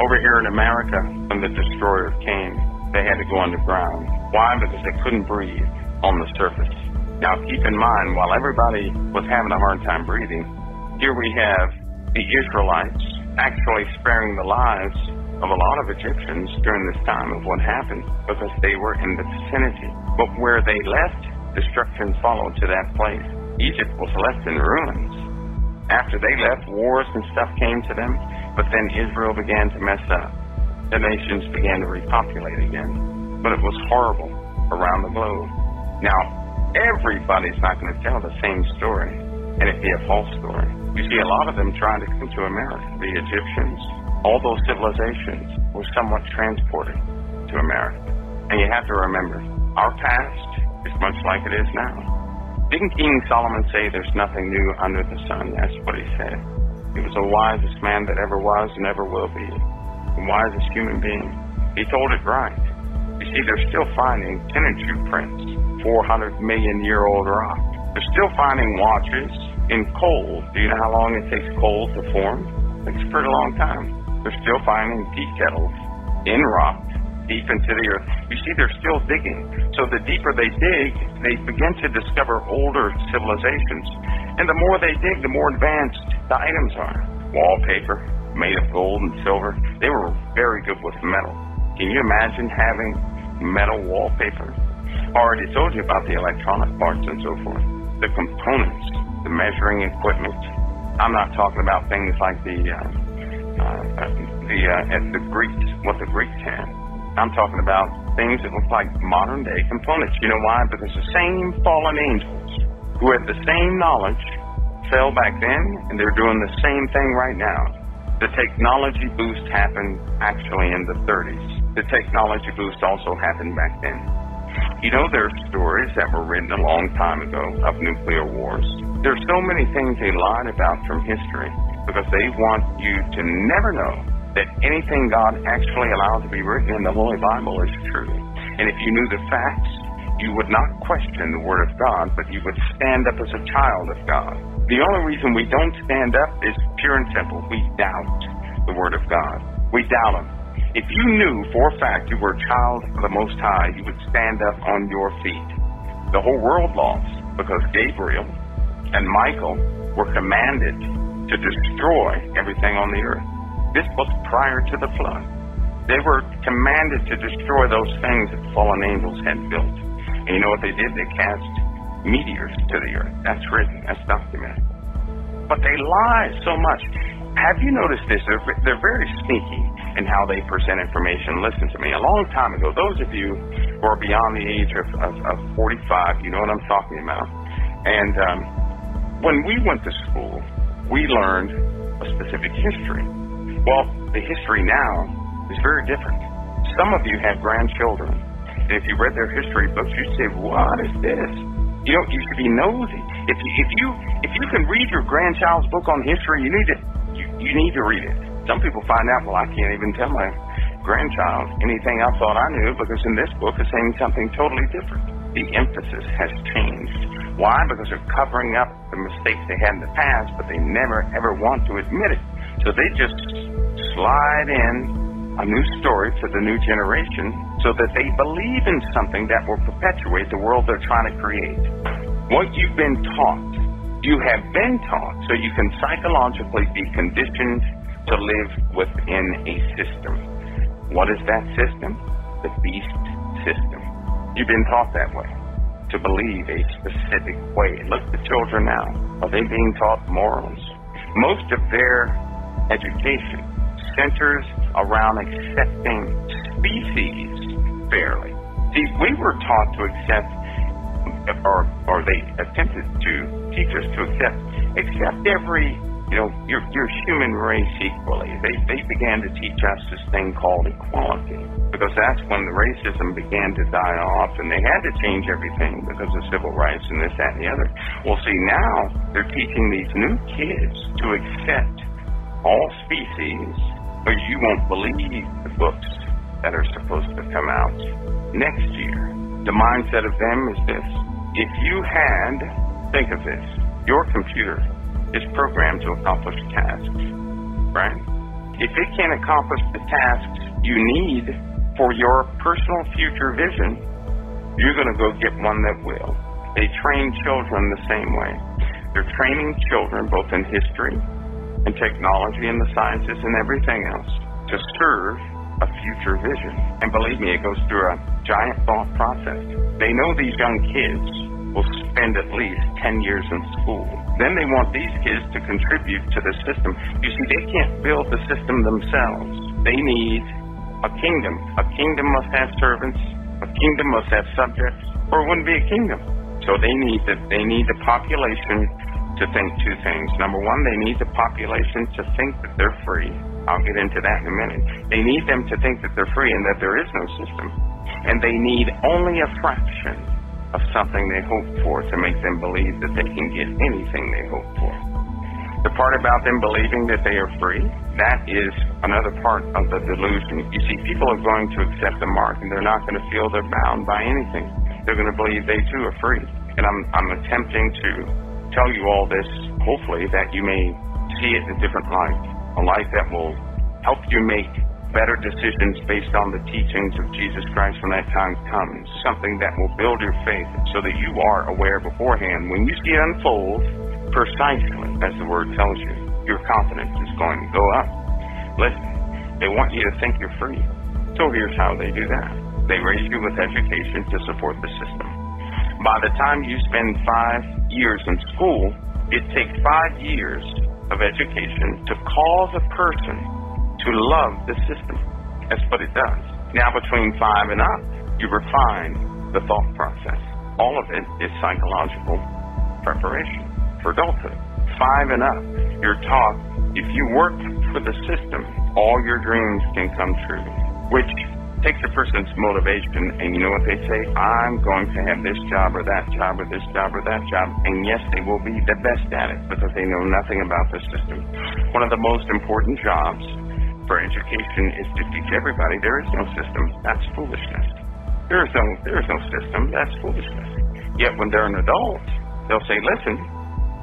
Over here in America, when the destroyer came, they had to go underground. Why? Because they couldn't breathe on the surface. Now, keep in mind, while everybody was having a hard time breathing, here we have the Israelites actually sparing the lives of a lot of Egyptians during this time of what happened because they were in the vicinity. But where they left, destruction followed to that place. Egypt was left in ruins. After they left, wars and stuff came to them, but then Israel began to mess up. The nations began to repopulate again. But it was horrible around the globe. Now, everybody's not going to tell the same story, and it'd be a false story. You see a lot of them trying to come to America. The Egyptians, all those civilizations were somewhat transported to America. And you have to remember, our past is much like it is now. Didn't King Solomon say there's nothing new under the sun? That's what he said. He was the wisest man that ever was and ever will be. The wisest human being. He told it right. You see, they're still finding Tenchu prints, 400 million year old rock. They're still finding watches in coal. Do you know how long it takes coal to form? It takes a pretty long time. They're still finding tea kettles in rock deep into the earth. You see, they're still digging. So the deeper they dig, they begin to discover older civilizations. And the more they dig, the more advanced the items are. Wallpaper made of gold and silver. They were very good with metal. Can you imagine having metal wallpaper? I already told you about the electronic parts and so forth. The components, the measuring equipment. I'm not talking about things like the uh, the uh, the Greeks, what the Greeks had. I'm talking about things that look like modern day components. You know why? Because the same fallen angels who had the same knowledge fell back then, and they're doing the same thing right now. The technology boost happened actually in the 30s. The technology boost also happened back then. You know, there are stories that were written a long time ago of nuclear wars. There's so many things they lied about from history because they want you to never know that anything God actually allowed to be written in the Holy Bible is true. And if you knew the facts, you would not question the Word of God, but you would stand up as a child of God. The only reason we don't stand up is pure and simple. We doubt the Word of God. We doubt Him. If you knew for a fact you were a child of the Most High, you would stand up on your feet. The whole world lost because Gabriel and Michael were commanded to destroy everything on the earth. This was prior to the flood. They were commanded to destroy those things that fallen angels had built. And you know what they did? They cast meteors to the earth. That's written. That's documented. But they lie so much. Have you noticed this? They're, they're very sneaky in how they present information. Listen to me. A long time ago, those of you who are beyond the age of, of, of 45, you know what I'm talking about. And um, when we went to school, we learned a specific history. Well, the history now is very different. Some of you have grandchildren, and if you read their history books, you'd say, "What is this?" You know, you should be nosy. If you, if you if you can read your grandchild's book on history, you need to you, you need to read it. Some people find out, well, I can't even tell my grandchild anything I thought I knew because in this book it's saying something totally different. The emphasis has changed. Why? Because they're covering up the mistakes they had in the past, but they never ever want to admit it. So they just slide in a new story for the new generation so that they believe in something that will perpetuate the world they're trying to create. What you've been taught, you have been taught so you can psychologically be conditioned to live within a system. What is that system? The beast system. You've been taught that way, to believe a specific way. Look at the children now. Are they being taught morals? Most of their education centers around accepting species fairly. See, we were taught to accept, or or they attempted to teach us to accept, accept every, you know, your your human race equally. They they began to teach us this thing called equality because that's when the racism began to die off, and they had to change everything because of civil rights and this, that, and the other. Well, see, now they're teaching these new kids to accept all species or you won't believe the books that are supposed to come out next year. The mindset of them is this. If you had, think of this, your computer is programmed to accomplish tasks, right? If it can't accomplish the tasks you need for your personal future vision, you're going to go get one that will. They train children the same way. They're training children both in history and technology and the sciences and everything else to serve a future vision. And believe me, it goes through a giant thought process. They know these young kids will spend at least 10 years in school. Then they want these kids to contribute to the system. You see, they can't build the system themselves. They need a kingdom. A kingdom must have servants. A kingdom must have subjects, or it wouldn't be a kingdom. So they need the, they need the population to think two things. Number one, they need the population to think that they're free. I'll get into that in a minute. They need them to think that they're free and that there is no system. And they need only a fraction of something they hope for to make them believe that they can get anything they hope for. The part about them believing that they are free, that is another part of the delusion. You see, people are going to accept the mark and they're not going to feel they're bound by anything. They're going to believe they too are free. And I'm, I'm attempting to tell you all this, hopefully, that you may see it in a different light. A light that will help you make better decisions based on the teachings of Jesus Christ when that time comes. Something that will build your faith so that you are aware beforehand. When you see it unfold, precisely as the word tells you, your confidence is going to go up. Listen, they want you to think you're free. So here's how they do that. They raise you with education to support the system. By the time you spend five years in school, it takes five years of education to cause a person to love the system. That's what it does. Now, between five and up, you refine the thought process. All of it is psychological preparation for adulthood. Five and up, you're taught if you work for the system, all your dreams can come true, which takes a person's motivation, and you know what they say? I'm going to have this job or that job or this job or that job, and yes, they will be the best at it because they know nothing about the system. One of the most important jobs for education is to teach everybody there is no system. That's foolishness. There is no there is no system. That's foolishness. Yet when they're an adult, they'll say, "Listen,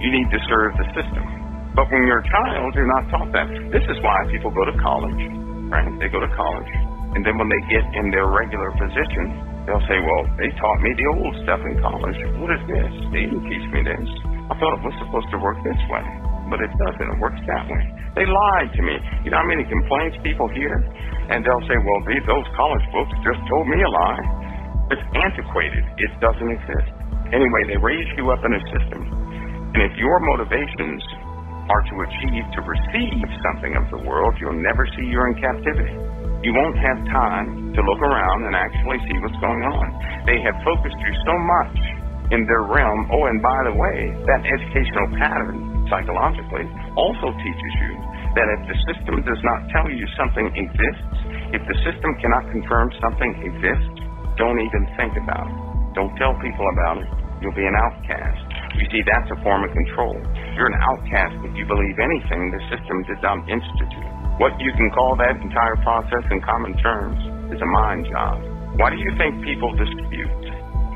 you need to serve the system. But when you're a child, you're not taught that. This is why people go to college, right? They go to college. And then when they get in their regular position, they'll say, well, they taught me the old stuff in college. What is this? They didn't teach me this. I thought it was supposed to work this way. But it doesn't. It works that way. They lied to me. You know how many complaints people hear? And they'll say, well, these, those college books just told me a lie. It's antiquated. It doesn't exist. Anyway, they raise you up in a system and if your motivations are to achieve to receive something of the world, you'll never see you're in captivity. You won't have time to look around and actually see what's going on. They have focused you so much in their realm. Oh, and by the way, that educational pattern, psychologically, also teaches you that if the system does not tell you something exists, if the system cannot confirm something exists, don't even think about it. Don't tell people about it. You'll be an outcast. You see, that's a form of control. You're an outcast if you believe anything the system did not institute. What you can call that entire process in common terms is a mind job. Why do you think people dispute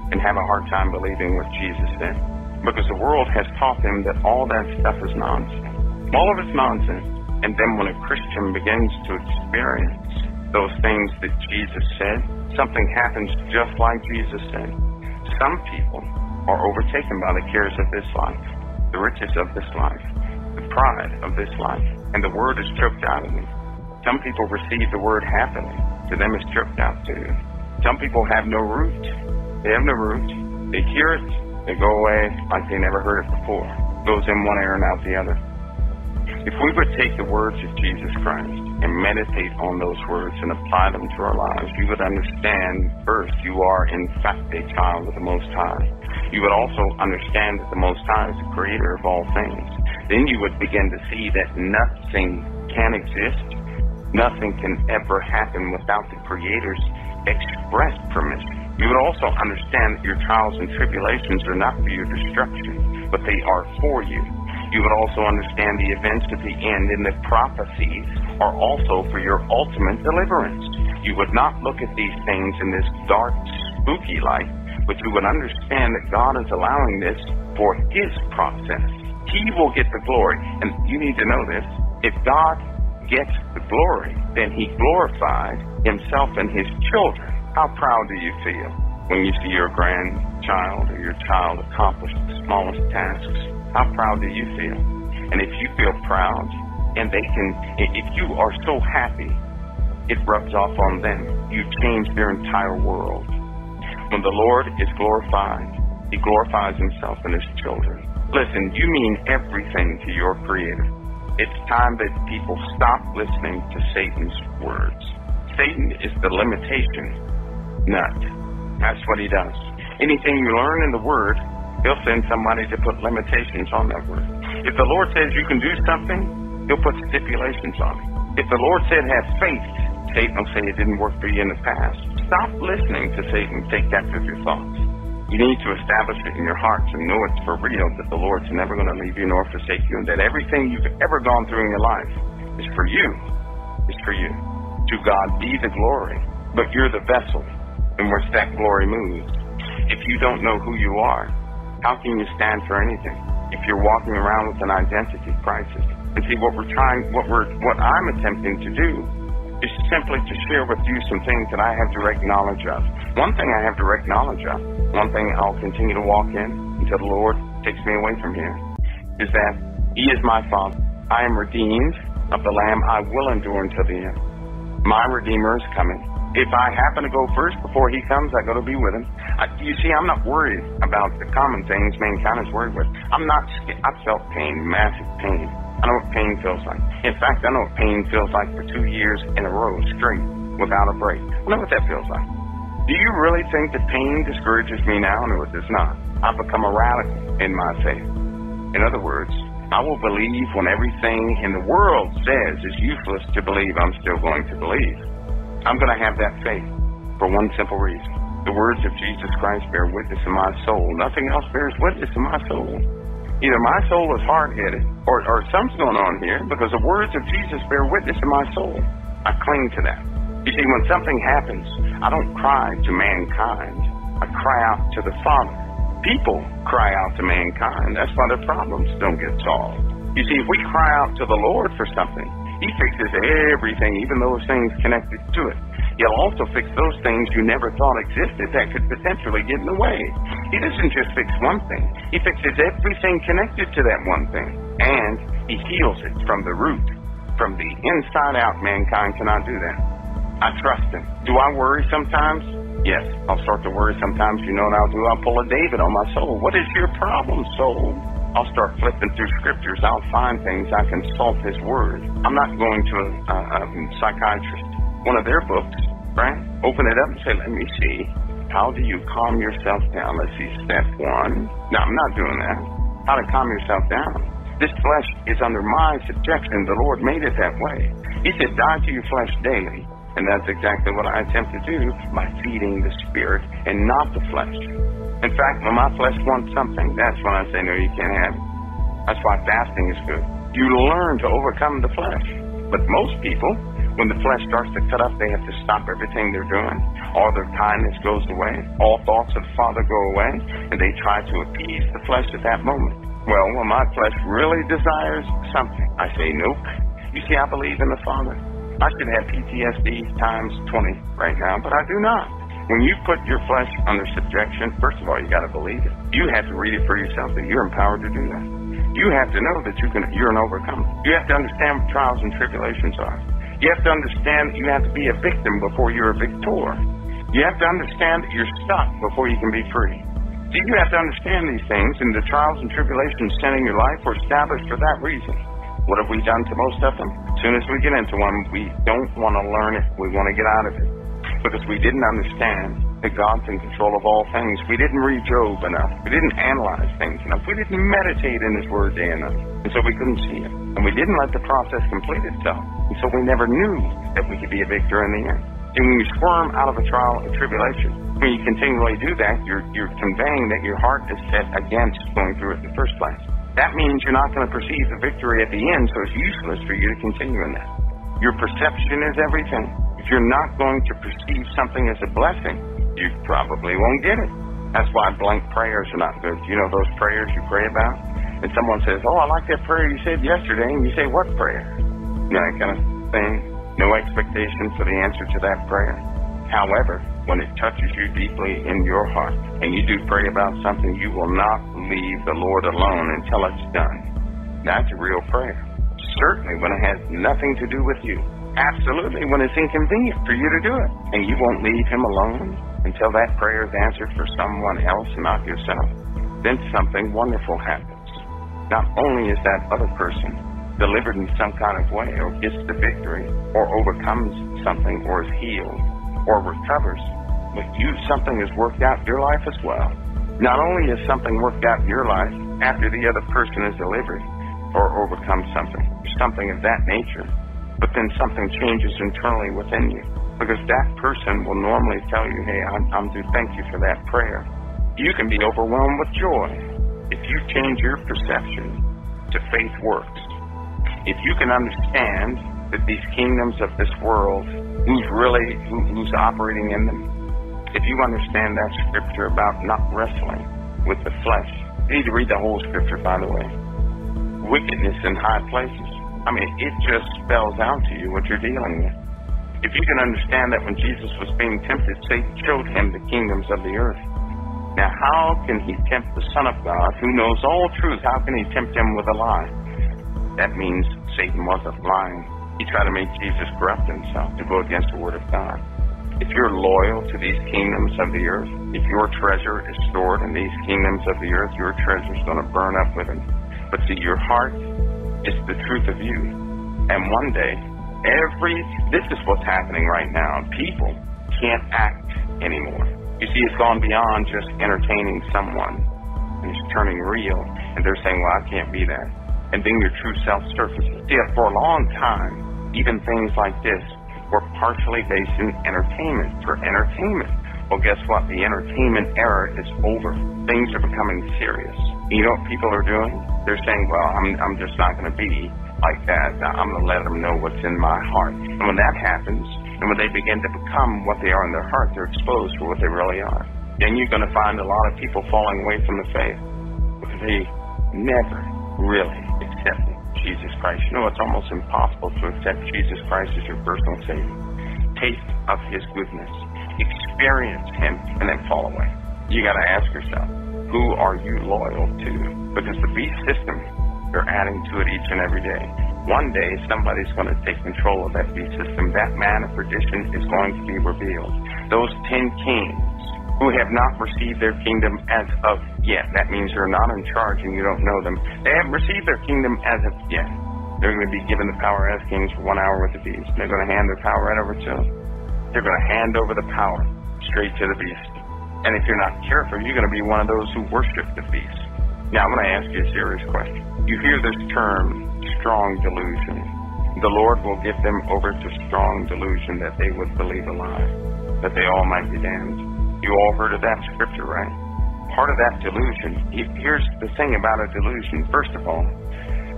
and have a hard time believing what Jesus said? Because the world has taught them that all that stuff is nonsense. All of it's nonsense. And then when a Christian begins to experience those things that Jesus said, something happens just like Jesus said. Some people are overtaken by the cares of this life, the riches of this life, the pride of this life, and the word is choked out of them. Some people receive the word happily. To them it's choked out too. Some people have no root. They have no root. They hear it, they go away like they never heard it before. goes in one ear and out the other. If we would take the words of Jesus Christ and meditate on those words and apply them to our lives, you would understand first you are in fact a child of the Most High you would also understand that the Most High is the creator of all things. Then you would begin to see that nothing can exist, nothing can ever happen without the Creator's express permission. You would also understand that your trials and tribulations are not for your destruction, but they are for you. You would also understand the events of the end and the prophecies are also for your ultimate deliverance. You would not look at these things in this dark, spooky light, but you would understand that God is allowing this for His process. He will get the glory. And you need to know this. If God gets the glory, then He glorifies Himself and His children. How proud do you feel when you see your grandchild or your child accomplish the smallest tasks? How proud do you feel? And if you feel proud, and they can, if you are so happy, it rubs off on them. You change their entire world. When the Lord is glorified, He glorifies Himself and His children. Listen, you mean everything to your Creator. It's time that people stop listening to Satan's words. Satan is the limitation nut. That's what he does. Anything you learn in the Word, he'll send somebody to put limitations on that Word. If the Lord says you can do something, he'll put stipulations on it. If the Lord said have faith, Satan will say it didn't work for you in the past. Stop listening to Satan take captive your thoughts. You need to establish it in your hearts and know it's for real that the Lord's never going to leave you nor forsake you, and that everything you've ever gone through in your life is for you. Is for you. To God be the glory, but you're the vessel in which that glory moves. If you don't know who you are, how can you stand for anything? If you're walking around with an identity crisis, and see what we're trying, what we're, what I'm attempting to do is simply to share with you some things that I have direct knowledge of. One thing I have direct knowledge of, one thing I'll continue to walk in until the Lord takes me away from here, is that He is my Father. I am redeemed of the Lamb. I will endure until the end. My Redeemer is coming. If I happen to go first before He comes, I go to be with Him. I, you see, I'm not worried about the common things mankind is worried with. I'm not. I've felt pain, massive pain. I know what pain feels like. In fact, I know what pain feels like for two years in a row straight without a break. I know what that feels like. Do you really think that pain discourages me now? No, it does not. I've become a radical in my faith. In other words, I will believe when everything in the world says it's useless to believe, I'm still going to believe. I'm going to have that faith for one simple reason. The words of Jesus Christ bear witness in my soul. Nothing else bears witness in my soul either my soul is hard headed or, or something's going on here because the words of Jesus bear witness in my soul. I cling to that. You see, when something happens, I don't cry to mankind. I cry out to the Father. People cry out to mankind. That's why their problems don't get solved. You see, if we cry out to the Lord for something, He fixes everything, even those things connected to it. He'll also fix those things you never thought existed that could potentially get in the way. He doesn't just fix one thing, He fixes everything connected to that one thing. And He heals it from the root. From the inside out, mankind cannot do that. I trust Him. Do I worry sometimes? Yes, I'll start to worry sometimes. You know what I'll do? I'll pull a David on my soul. What is your problem, soul? I'll start flipping through scriptures. I'll find things I can consult His Word. I'm not going to a, a, a psychiatrist one of their books, right? Open it up and say, let me see. How do you calm yourself down? Let's see, step one. No, I'm not doing that. How to calm yourself down. This flesh is under my subjection. The Lord made it that way. He said, die to your flesh daily. And that's exactly what I attempt to do by feeding the spirit and not the flesh. In fact, when my flesh wants something, that's when I say, no, you can't have it. That's why fasting is good. You learn to overcome the flesh. But most people, when the flesh starts to cut up, they have to stop everything they're doing. All their kindness goes away. All thoughts of the Father go away. And they try to appease the flesh at that moment. Well, when my flesh really desires something, I say, nope. You see, I believe in the Father. I should have PTSD times 20 right now, but I do not. When you put your flesh under subjection, first of all, you got to believe it. You have to read it for yourself that you're empowered to do that. You have to know that you can, you're an overcomer. You have to understand what trials and tribulations are. You have to understand that you have to be a victim before you're a victor. You have to understand that you're stuck before you can be free. You have to understand these things, and the trials and tribulations sent in your life were established for that reason. What have we done to most of them? As soon as we get into one, we don't want to learn it. We want to get out of it. Because we didn't understand that God's in control of all things. We didn't read Job enough. We didn't analyze things enough. We didn't meditate in His Word day enough. And so we couldn't see it. And we didn't let the process complete itself. And so we never knew that we could be a victor in the end. And when you squirm out of a trial or tribulation, when you continually do that, you're, you're conveying that your heart is set against going through it in the first place. That means you're not going to perceive the victory at the end, so it's useless for you to continue in that. Your perception is everything. If you're not going to perceive something as a blessing, you probably won't get it. That's why blank prayers are not good. You know those prayers you pray about? And someone says, Oh, I like that prayer you said yesterday. And you say, What prayer? You know, that kind of thing. No expectation for the answer to that prayer. However, when it touches you deeply in your heart and you do pray about something, you will not leave the Lord alone until it's done. That's a real prayer. Certainly when it has nothing to do with you. Absolutely when it's inconvenient for you to do it. And you won't leave Him alone until that prayer is answered for someone else, not yourself, then something wonderful happens. Not only is that other person delivered in some kind of way, or gets the victory, or overcomes something, or is healed, or recovers, but you something has worked out in your life as well. Not only is something worked out in your life after the other person is delivered or overcomes something, something of that nature, but then something changes internally within you because that person will normally tell you, hey, I'm, I'm to thank you for that prayer. You can be overwhelmed with joy if you change your perception to faith works. If you can understand that these kingdoms of this world, who's really who, who's operating in them, if you understand that scripture about not wrestling with the flesh, you need to read the whole scripture, by the way. Wickedness in high places. I mean, it just spells out to you what you're dealing with. If you can understand that when Jesus was being tempted, Satan showed him the kingdoms of the earth. Now, how can he tempt the Son of God, who knows all truth? How can he tempt him with a lie? That means Satan wasn't lying. He tried to make Jesus corrupt himself to go against the Word of God. If you're loyal to these kingdoms of the earth, if your treasure is stored in these kingdoms of the earth, your treasure is going to burn up with it. But see, your heart is the truth of you. And one day, every, this is what's happening right now. People can't act anymore. You see, it's gone beyond just entertaining someone. And it's turning real. And they're saying, well, I can't be that. And being your true self surfaces. See, for a long time, even things like this were partially based in entertainment, for entertainment. Well, guess what? The entertainment era is over. Things are becoming serious. You know what people are doing? They're saying, well, I'm, I'm just not going to be like that. I'm going to let them know what's in my heart. And when that happens, and when they begin to become what they are in their heart, they're exposed for what they really are. Then you're going to find a lot of people falling away from the faith because they never really accepted Jesus Christ. You know, it's almost impossible to accept Jesus Christ as your personal Savior. Taste of His goodness, experience Him, and then fall away. You got to ask yourself, who are you loyal to? Because the beast system, they're adding to it each and every day. One day, somebody's going to take control of that beast system. That man of perdition is going to be revealed. Those ten kings who have not received their kingdom as of yet. That means they're not in charge and you don't know them. They haven't received their kingdom as of yet. They're going to be given the power as kings for one hour with the beast. They're going to hand their power right over to them. They're going to hand over the power straight to the beast. And if you're not careful, you're going to be one of those who worship the beast. Now, I'm going to ask you a serious question. You hear this term, strong delusion. The Lord will give them over to strong delusion that they would believe a lie, that they all might be damned. You all heard of that scripture, right? Part of that delusion, here's the thing about a delusion. First of all,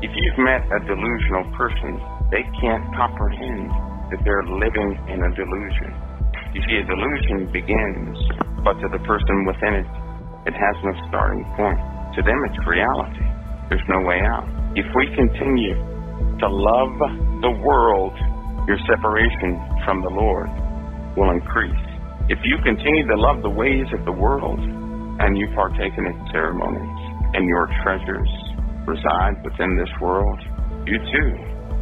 if you've met a delusional person, they can't comprehend that they're living in a delusion. You see, a delusion begins, but to the person within it, it has no starting point. To them, it's reality. There's no way out. If we continue to love the world, your separation from the Lord will increase. If you continue to love the ways of the world and you partake in its ceremonies and your treasures reside within this world, you too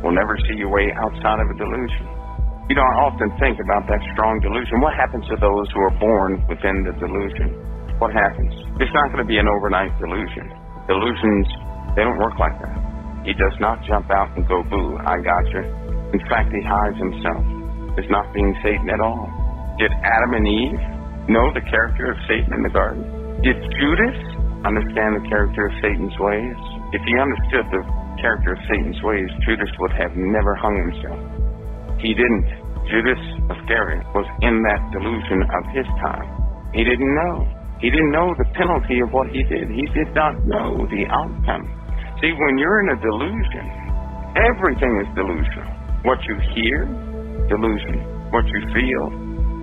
will never see your way outside of a delusion. You know, I often think about that strong delusion. What happens to those who are born within the delusion? What happens? It's not going to be an overnight delusion. Delusions, they don't work like that. He does not jump out and go, boo, I got you. In fact, he hides himself. It's not being Satan at all. Did Adam and Eve know the character of Satan in the garden? Did Judas understand the character of Satan's ways? If he understood the character of Satan's ways, Judas would have never hung himself. He didn't. Judas Iscariot was in that delusion of his time. He didn't know. He didn't know the penalty of what he did. He did not know the outcome. See, when you're in a delusion, everything is delusional. What you hear, delusion. What you feel,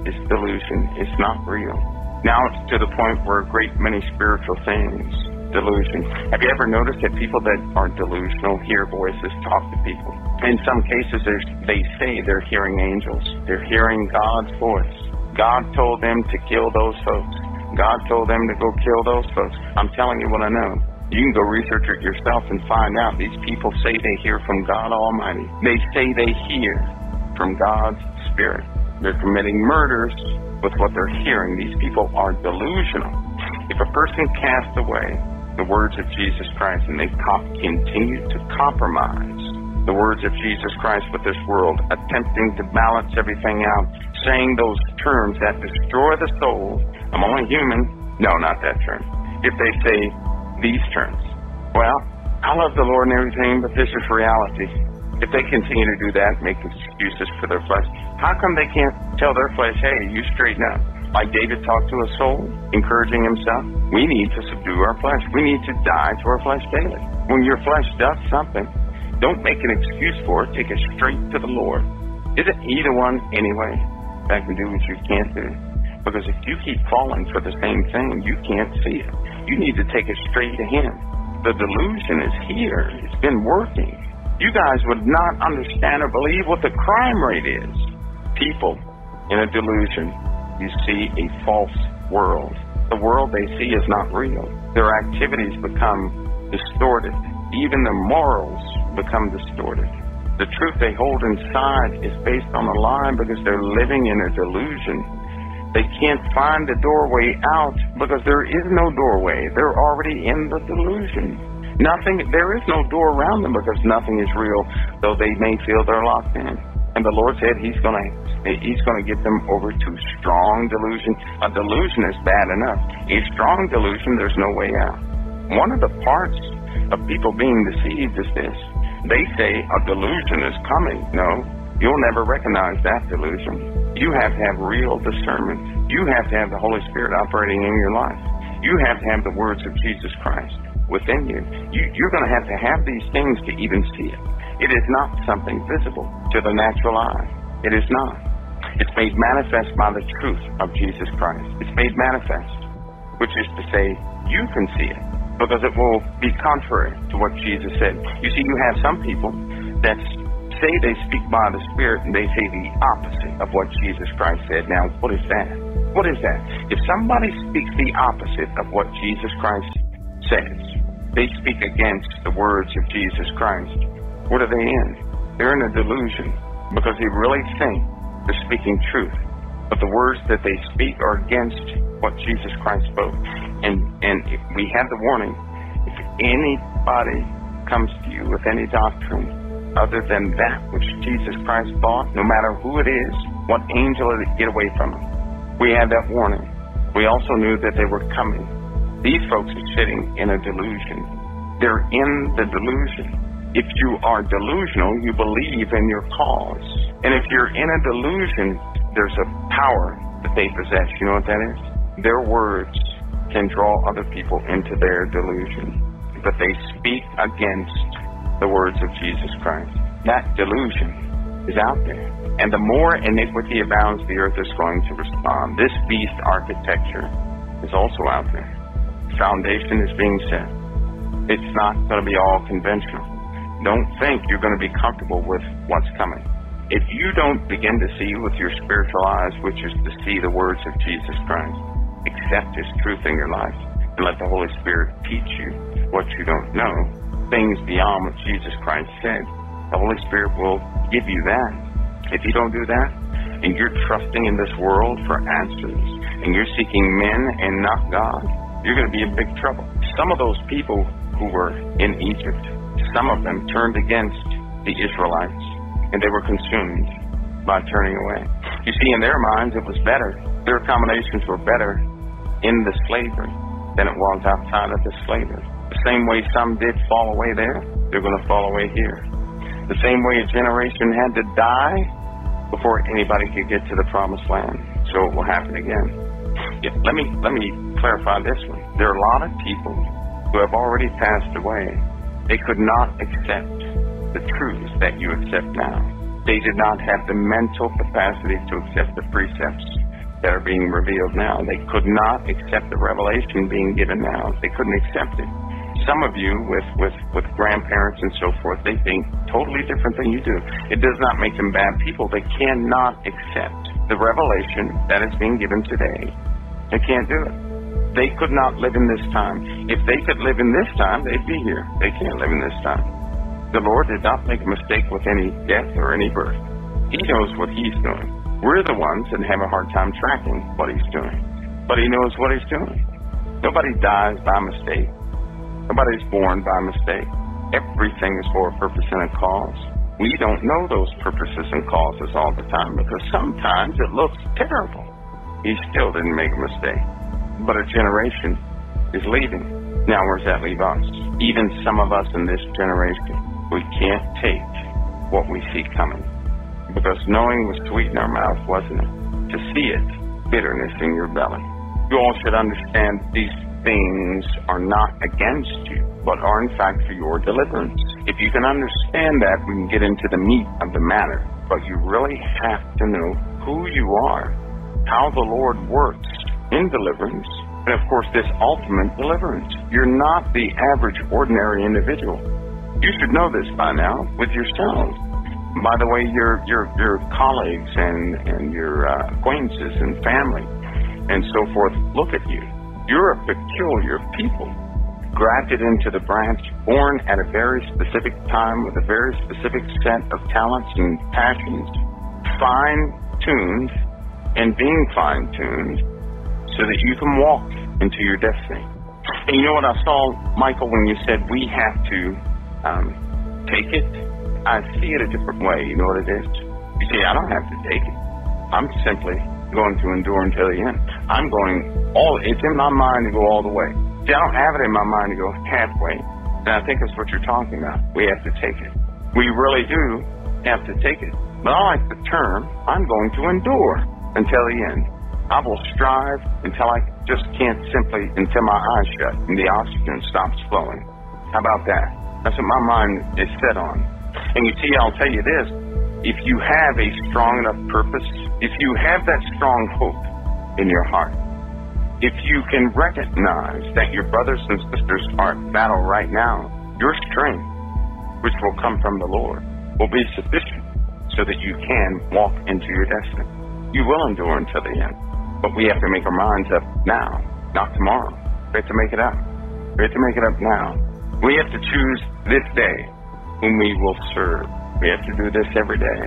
is delusion. It's not real. Now it's to the point where a great many spiritual things, delusion. Have you ever noticed that people that are delusional hear voices talk to people? In some cases, they say they're hearing angels. They're hearing God's voice. God told them to kill those folks. God told them to go kill those folks. I'm telling you what I know. You can go research it yourself and find out. These people say they hear from God Almighty. They say they hear from God's Spirit. They're committing murders with what they're hearing. These people are delusional. If a person casts away the words of Jesus Christ and they continue to compromise the words of Jesus Christ with this world, attempting to balance everything out, saying those terms that destroy the soul, I'm only human. No, not that term. If they say these terms, well, I love the Lord and everything, but this is reality. If they continue to do that, make excuses for their flesh, how come they can't tell their flesh, hey, you straighten up? Like David talked to a soul, encouraging himself, we need to subdue our flesh. We need to die to our flesh daily. When your flesh does something, don't make an excuse for it. Take it straight to the Lord. Isn't He the one anyway that can do what you can't do? Because if you keep falling for the same thing, you can't see it. You need to take it straight to Him. The delusion is here. It's been working. You guys would not understand or believe what the crime rate is. People in a delusion you see a false world. The world they see is not real. Their activities become distorted. Even their morals become distorted. The truth they hold inside is based on a lie because they're living in a delusion. They can't find the doorway out because there is no doorway. They're already in the delusion. Nothing, there is no door around them because nothing is real, though they may feel they're locked in. And the Lord said He's going to He's going to get them over to strong delusion. A delusion is bad enough. A strong delusion, there's no way out. One of the parts of people being deceived is this. They say a delusion is coming. No, you'll never recognize that delusion. You have to have real discernment. You have to have the Holy Spirit operating in your life. You have to have the words of Jesus Christ within you. you you're going to have to have these things to even see it. It is not something visible to the natural eye. It is not. It's made manifest by the truth of Jesus Christ. It's made manifest, which is to say, you can see it because it will be contrary to what Jesus said. You see, you have some people that say they speak by the Spirit and they say the opposite of what Jesus Christ said. Now, what is that? What is that? If somebody speaks the opposite of what Jesus Christ says, they speak against the words of Jesus Christ. What are they in? They're in a delusion because they really think they're speaking truth. But the words that they speak are against what Jesus Christ spoke. And and we have the warning. If anybody comes to you with any doctrine other than that which Jesus Christ taught, no matter who it is, what angel it get away from them. We had that warning. We also knew that they were coming. These folks are sitting in a delusion. They're in the delusion. If you are delusional, you believe in your cause. And if you're in a delusion, there's a power that they possess. You know what that is? Their words can draw other people into their delusion, but they speak against the words of Jesus Christ. That delusion is out there. And the more iniquity abounds, the earth is going to respond. This beast architecture is also out there. Foundation is being set. It's not going to be all conventional. Don't think you're going to be comfortable with what's coming. If you don't begin to see with your spiritual eyes, which is to see the words of Jesus Christ, accept His truth in your life, and let the Holy Spirit teach you what you don't know, things beyond what Jesus Christ said, the Holy Spirit will give you that. If you don't do that, and you're trusting in this world for answers, and you're seeking men and not God, you're going to be in big trouble. Some of those people who were in Egypt, some of them turned against the Israelites and they were consumed by turning away. You see, in their minds, it was better. Their accommodations were better in the slavery than it was outside of the slavery. The same way some did fall away there, they're going to fall away here. The same way a generation had to die before anybody could get to the promised land. So it will happen again. Yeah, let me let me clarify this one. There are a lot of people who have already passed away. They could not accept the truths that you accept now. They did not have the mental capacity to accept the precepts that are being revealed now. They could not accept the revelation being given now. They couldn't accept it. Some of you with, with, with grandparents and so forth, they think totally different than you do. It does not make them bad people. They cannot accept the revelation that is being given today. They can't do it. They could not live in this time. If they could live in this time, they'd be here. They can't live in this time. The Lord did not make a mistake with any death or any birth. He knows what He's doing. We're the ones that have a hard time tracking what He's doing. But He knows what He's doing. Nobody dies by mistake. Nobody's born by mistake. Everything is for a purpose and a cause. We don't know those purposes and causes all the time because sometimes it looks terrible. He still didn't make a mistake. But a generation is leaving. Now, where's that leave us? Even some of us in this generation we can't take what we see coming. Because knowing was sweet in our mouth, wasn't it? To see it, bitterness in your belly. You all should understand these things are not against you, but are in fact for your deliverance. If you can understand that, we can get into the meat of the matter. But you really have to know who you are, how the Lord works in deliverance, and of course, this ultimate deliverance. You're not the average, ordinary individual. You should know this by now with yourselves. By the way, your your your colleagues and and your uh, acquaintances and family and so forth look at you. You're a peculiar people, grafted into the branch, born at a very specific time with a very specific set of talents and passions, fine tuned and being fine tuned so that you can walk into your destiny. And you know what I saw, Michael, when you said we have to um, take it? I see it a different way. You know what it is? You see, I don't have to take it. I'm simply going to endure until the end. I'm going all, it's in my mind to go all the way. See, I don't have it in my mind to go halfway. And I think that's what you're talking about. We have to take it. We really do have to take it. But I like the term, I'm going to endure until the end. I will strive until I just can't simply, until my eyes shut and the oxygen stops flowing. How about that? That's what my mind is set on. And you see, I'll tell you this if you have a strong enough purpose, if you have that strong hope in your heart, if you can recognize that your brothers and sisters are at battle right now, your strength, which will come from the Lord, will be sufficient so that you can walk into your destiny. You will endure until the end. But we have to make our minds up now, not tomorrow. We have to make it up. We have to make it up now. We have to choose this day whom we will serve. We have to do this every day,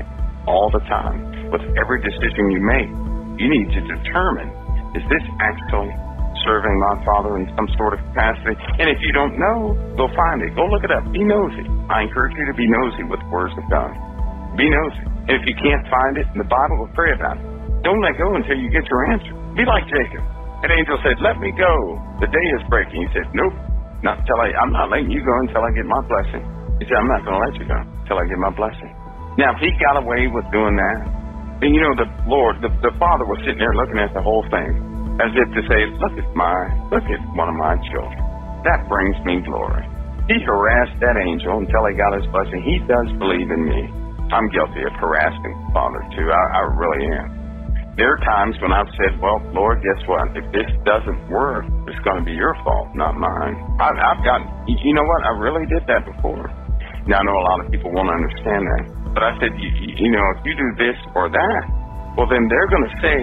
all the time. With every decision you make, you need to determine is this actually serving my Father in some sort of capacity? And if you don't know, go find it. Go look it up. Be nosy. I encourage you to be nosy with the words of God. Be nosy. And if you can't find it in the Bible, pray about it. Don't let go until you get your answer. Be like Jacob. An angel said, Let me go. The day is breaking. He said, Nope. Not until I I'm not letting you go until I get my blessing. He said, I'm not gonna let you go until I get my blessing. Now if he got away with doing that, then you know the Lord, the, the Father was sitting there looking at the whole thing, as if to say, Look at my look at one of my children. That brings me glory. He harassed that angel until he got his blessing. He does believe in me. I'm guilty of harassing Father too. I, I really am. There are times when I've said, well, Lord, guess what? If this doesn't work, it's going to be your fault, not mine. I've, I've got, you know what? I really did that before. Now, I know a lot of people won't understand that. But I said, you, you know, if you do this or that, well, then they're going to say,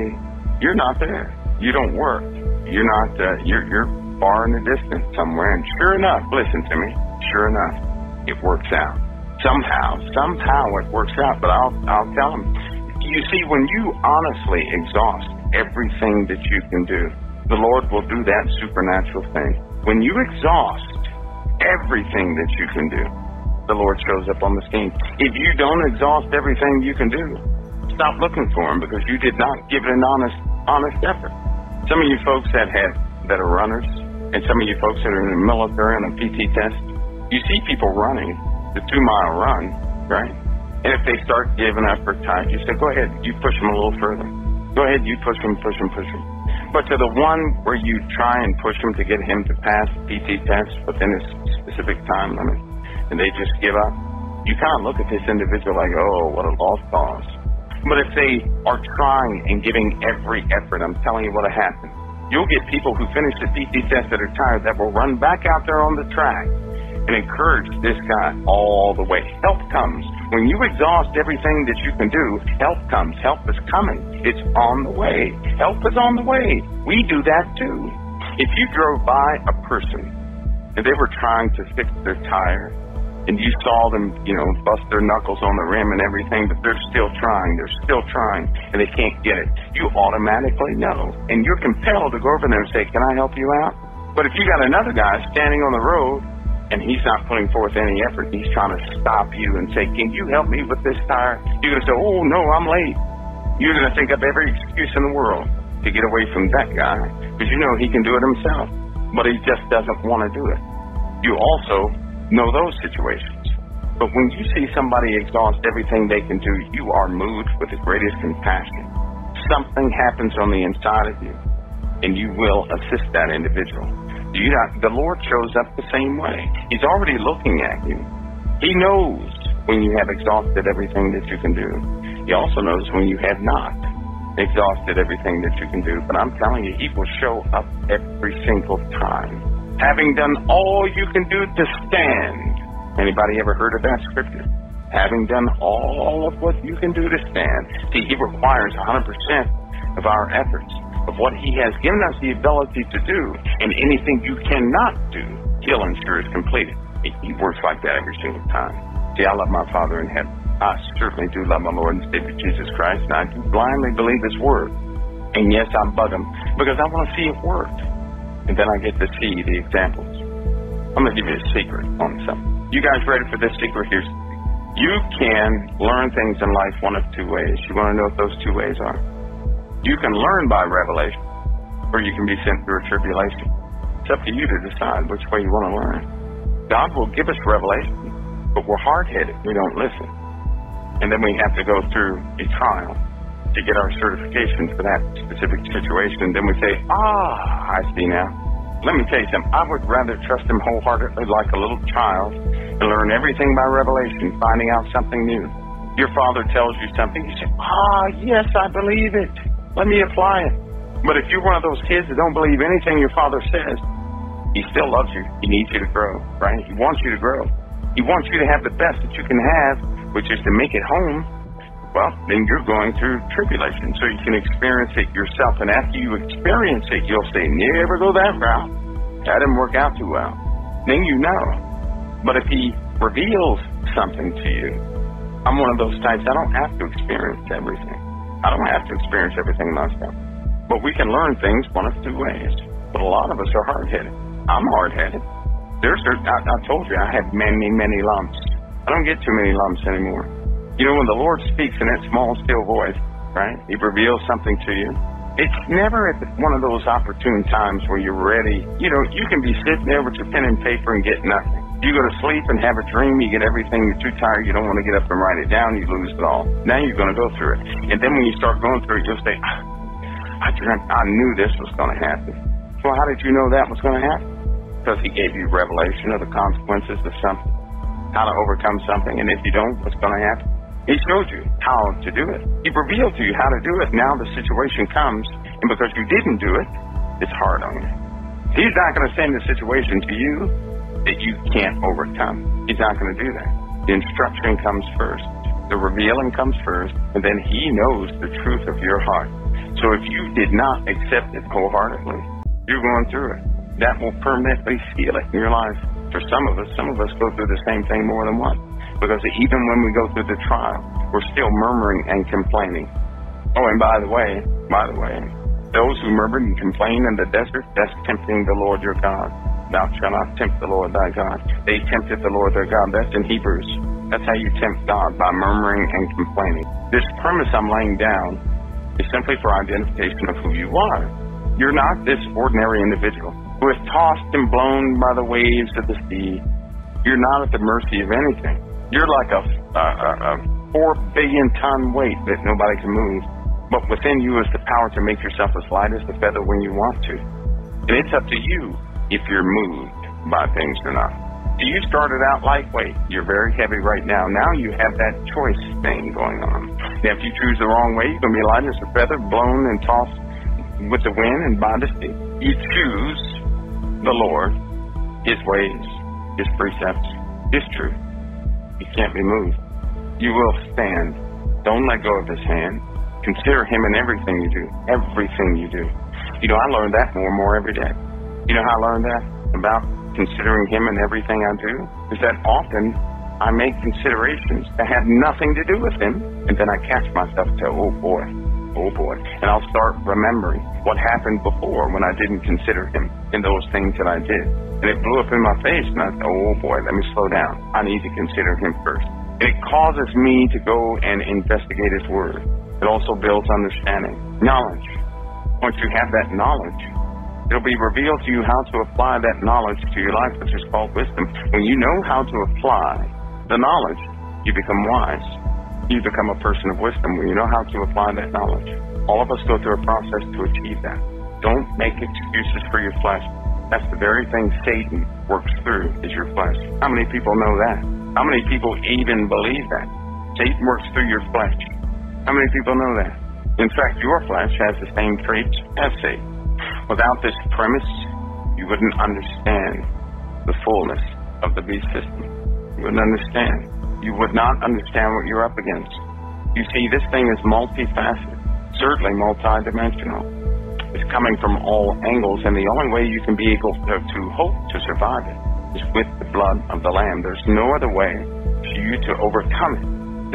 you're not there. You don't work. You're not, uh, you're, you're far in the distance somewhere. And sure enough, listen to me, sure enough, it works out. Somehow, somehow it works out. But I'll, I'll tell them, you see, when you honestly exhaust everything that you can do, the Lord will do that supernatural thing. When you exhaust everything that you can do, the Lord shows up on the scene. If you don't exhaust everything you can do, stop looking for Him because you did not give it an honest, honest effort. Some of you folks that have that are runners, and some of you folks that are in the military on a PT test, you see people running the two mile run, right? And if they start giving up or tired, you say, go ahead, you push them a little further. Go ahead, you push them, push them, push them. But to the one where you try and push them to get him to pass PT test within a specific time limit, and they just give up, you kind of look at this individual like, oh, what a lost cause. But if they are trying and giving every effort, I'm telling you what'll happen. You'll get people who finish the PT test that are tired that will run back out there on the track and encourage this guy all the way. Help comes. When you exhaust everything that you can do, help comes. Help is coming. It's on the way. Help is on the way. We do that too. If you drove by a person and they were trying to fix their tire, and you saw them, you know, bust their knuckles on the rim and everything, but they're still trying, they're still trying, and they can't get it. You automatically know. And you're compelled to go over there and say, Can I help you out? But if you got another guy standing on the road and he's not putting forth any effort, he's trying to stop you and say, Can you help me with this tire? You're going to say, Oh, no, I'm late. You're going to think up every excuse in the world to get away from that guy because you know he can do it himself, but he just doesn't want to do it. You also know those situations. But when you see somebody exhaust everything they can do, you are moved with the greatest compassion. something happens on the inside of you, and you will assist that individual. You not, the Lord shows up the same way. He's already looking at you. He knows when you have exhausted everything that you can do. He also knows when you have not exhausted everything that you can do. But I'm telling you, He will show up every single time. Having done all you can do to stand. Anybody ever heard of that scripture? Having done all of what you can do to stand. See, He requires 100% of our efforts, of what He has given us the ability to do, and anything you cannot do, He'll ensure is completed. He works like that every single time. See, I love my Father in heaven. I certainly do love my Lord and Savior Jesus Christ, and I do blindly believe His word. And yes, I bug Him because I want to see it work. And then I get to see the examples. I'm going to give you a secret on something. You guys ready for this secret? Here's you can learn things in life one of two ways. You want to know what those two ways are? You can learn by revelation, or you can be sent through a tribulation. It's up to you to decide which way you want to learn. God will give us revelation, but we're hard headed. We don't listen. And then we have to go through a trial to get our certification for that specific situation. And then we say, ah, I see now. Let me tell you something. I would rather trust him wholeheartedly like a little child and learn everything by revelation, finding out something new. Your father tells you something, you say, ah, yes, I believe it. Let me apply it. But if you're one of those kids that don't believe anything your father says, he still loves you. He needs you to grow, right? He wants you to grow. He wants you to have the best that you can have, which is to make it home. Well, then you're going through tribulation, so you can experience it yourself. And after you experience it, you'll say, never go that route. That didn't work out too well. Then you know. But if he reveals something to you, I'm one of those types, I don't have to experience everything. I don't have to experience everything myself. But we can learn things one of two ways. But a lot of us are hard headed. I'm hard headed. There's, I, I told you, I have many, many lumps. I don't get too many lumps anymore. You know, when the Lord speaks in that small, still voice, right? He reveals something to you. It's never at one of those opportune times where you're ready. You know, you can be sitting there with your pen and paper and get nothing. You go to sleep and have a dream, you get everything, you're too tired, you don't want to get up and write it down, you lose it all. Now you're going to go through it. And then when you start going through it, you'll say, ah, I dreamt, I knew this was going to happen. Well, how did you know that was going to happen? Because he gave you revelation of the consequences of something, how to overcome something, and if you don't, what's going to happen? He showed you how to do it. He revealed to you how to do it. Now the situation comes, and because you didn't do it, it's hard on you. He's not going to send the situation to you that you can't overcome. He's not going to do that. The instruction comes first. The revealing comes first, and then he knows the truth of your heart. So if you did not accept it wholeheartedly, you're going through it. That will permanently seal it in your life. For some of us, some of us go through the same thing more than once. Because even when we go through the trial, we're still murmuring and complaining. Oh, and by the way, by the way, those who murmur and complain in the desert, that's tempting the Lord your God. Thou shalt not tempt the Lord thy God. They tempted the Lord their God. That's in Hebrews. That's how you tempt God, by murmuring and complaining. This premise I'm laying down is simply for identification of who you are. You're not this ordinary individual who is tossed and blown by the waves of the sea. You're not at the mercy of anything. You're like a, a, a four billion ton weight that nobody can move. But within you is the power to make yourself as light as the feather when you want to. And it's up to you if you're moved by things or not. So you started out lightweight. You're very heavy right now. Now you have that choice thing going on. Now, if you choose the wrong way, you're going to be light as a feather, blown and tossed with the wind and by the sea. You choose the Lord, His ways, His precepts, His truth. You can't be moved. You will stand. Don't let go of his hand. Consider him in everything you do. Everything you do. You know, I learn that more and more every day. You know how I learned that? About considering him in everything I do? Is that often I make considerations that have nothing to do with him, and then I catch myself to, oh boy, oh boy. And I'll start remembering what happened before when I didn't consider him in those things that I did. And it blew up in my face, and I thought, oh boy, let me slow down. I need to consider him first. And it causes me to go and investigate his word. It also builds understanding, knowledge. Once you have that knowledge, it'll be revealed to you how to apply that knowledge to your life, which is called wisdom. When you know how to apply the knowledge, you become wise you become a person of wisdom when you know how to apply that knowledge. All of us go through a process to achieve that. Don't make excuses for your flesh. That's the very thing Satan works through is your flesh. How many people know that? How many people even believe that? Satan works through your flesh. How many people know that? In fact, your flesh has the same traits as Satan. Without this premise, you wouldn't understand the fullness of the beast system. You wouldn't understand. You would not understand what you're up against. You see, this thing is multifaceted, certainly multidimensional. It's coming from all angles, and the only way you can be able to, to hope to survive it is with the blood of the Lamb. There's no other way for you to overcome it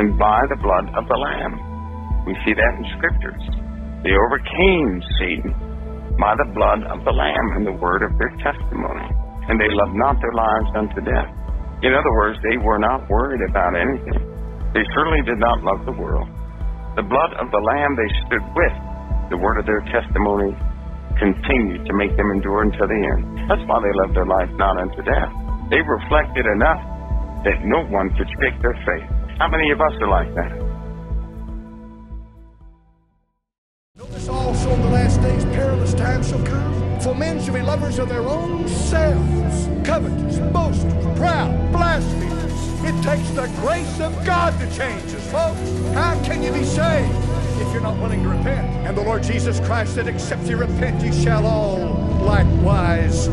than by the blood of the Lamb. We see that in Scriptures. They overcame Satan by the blood of the Lamb and the word of their testimony. And they loved not their lives unto death. In other words, they were not worried about anything. They certainly did not love the world. The blood of the Lamb they stood with, the word of their testimony continued to make them endure until the end. That's why they loved their life not unto death. They reflected enough that no one could shake their faith. How many of us are like that? Notice also in the last days perilous time shall come. For men shall be lovers of their own selves, covetous, boasters, proud, blasphemers. It takes the grace of God to change us, folks. How can you be saved if you're not willing to repent? And the Lord Jesus Christ said, Except you repent, you shall all likewise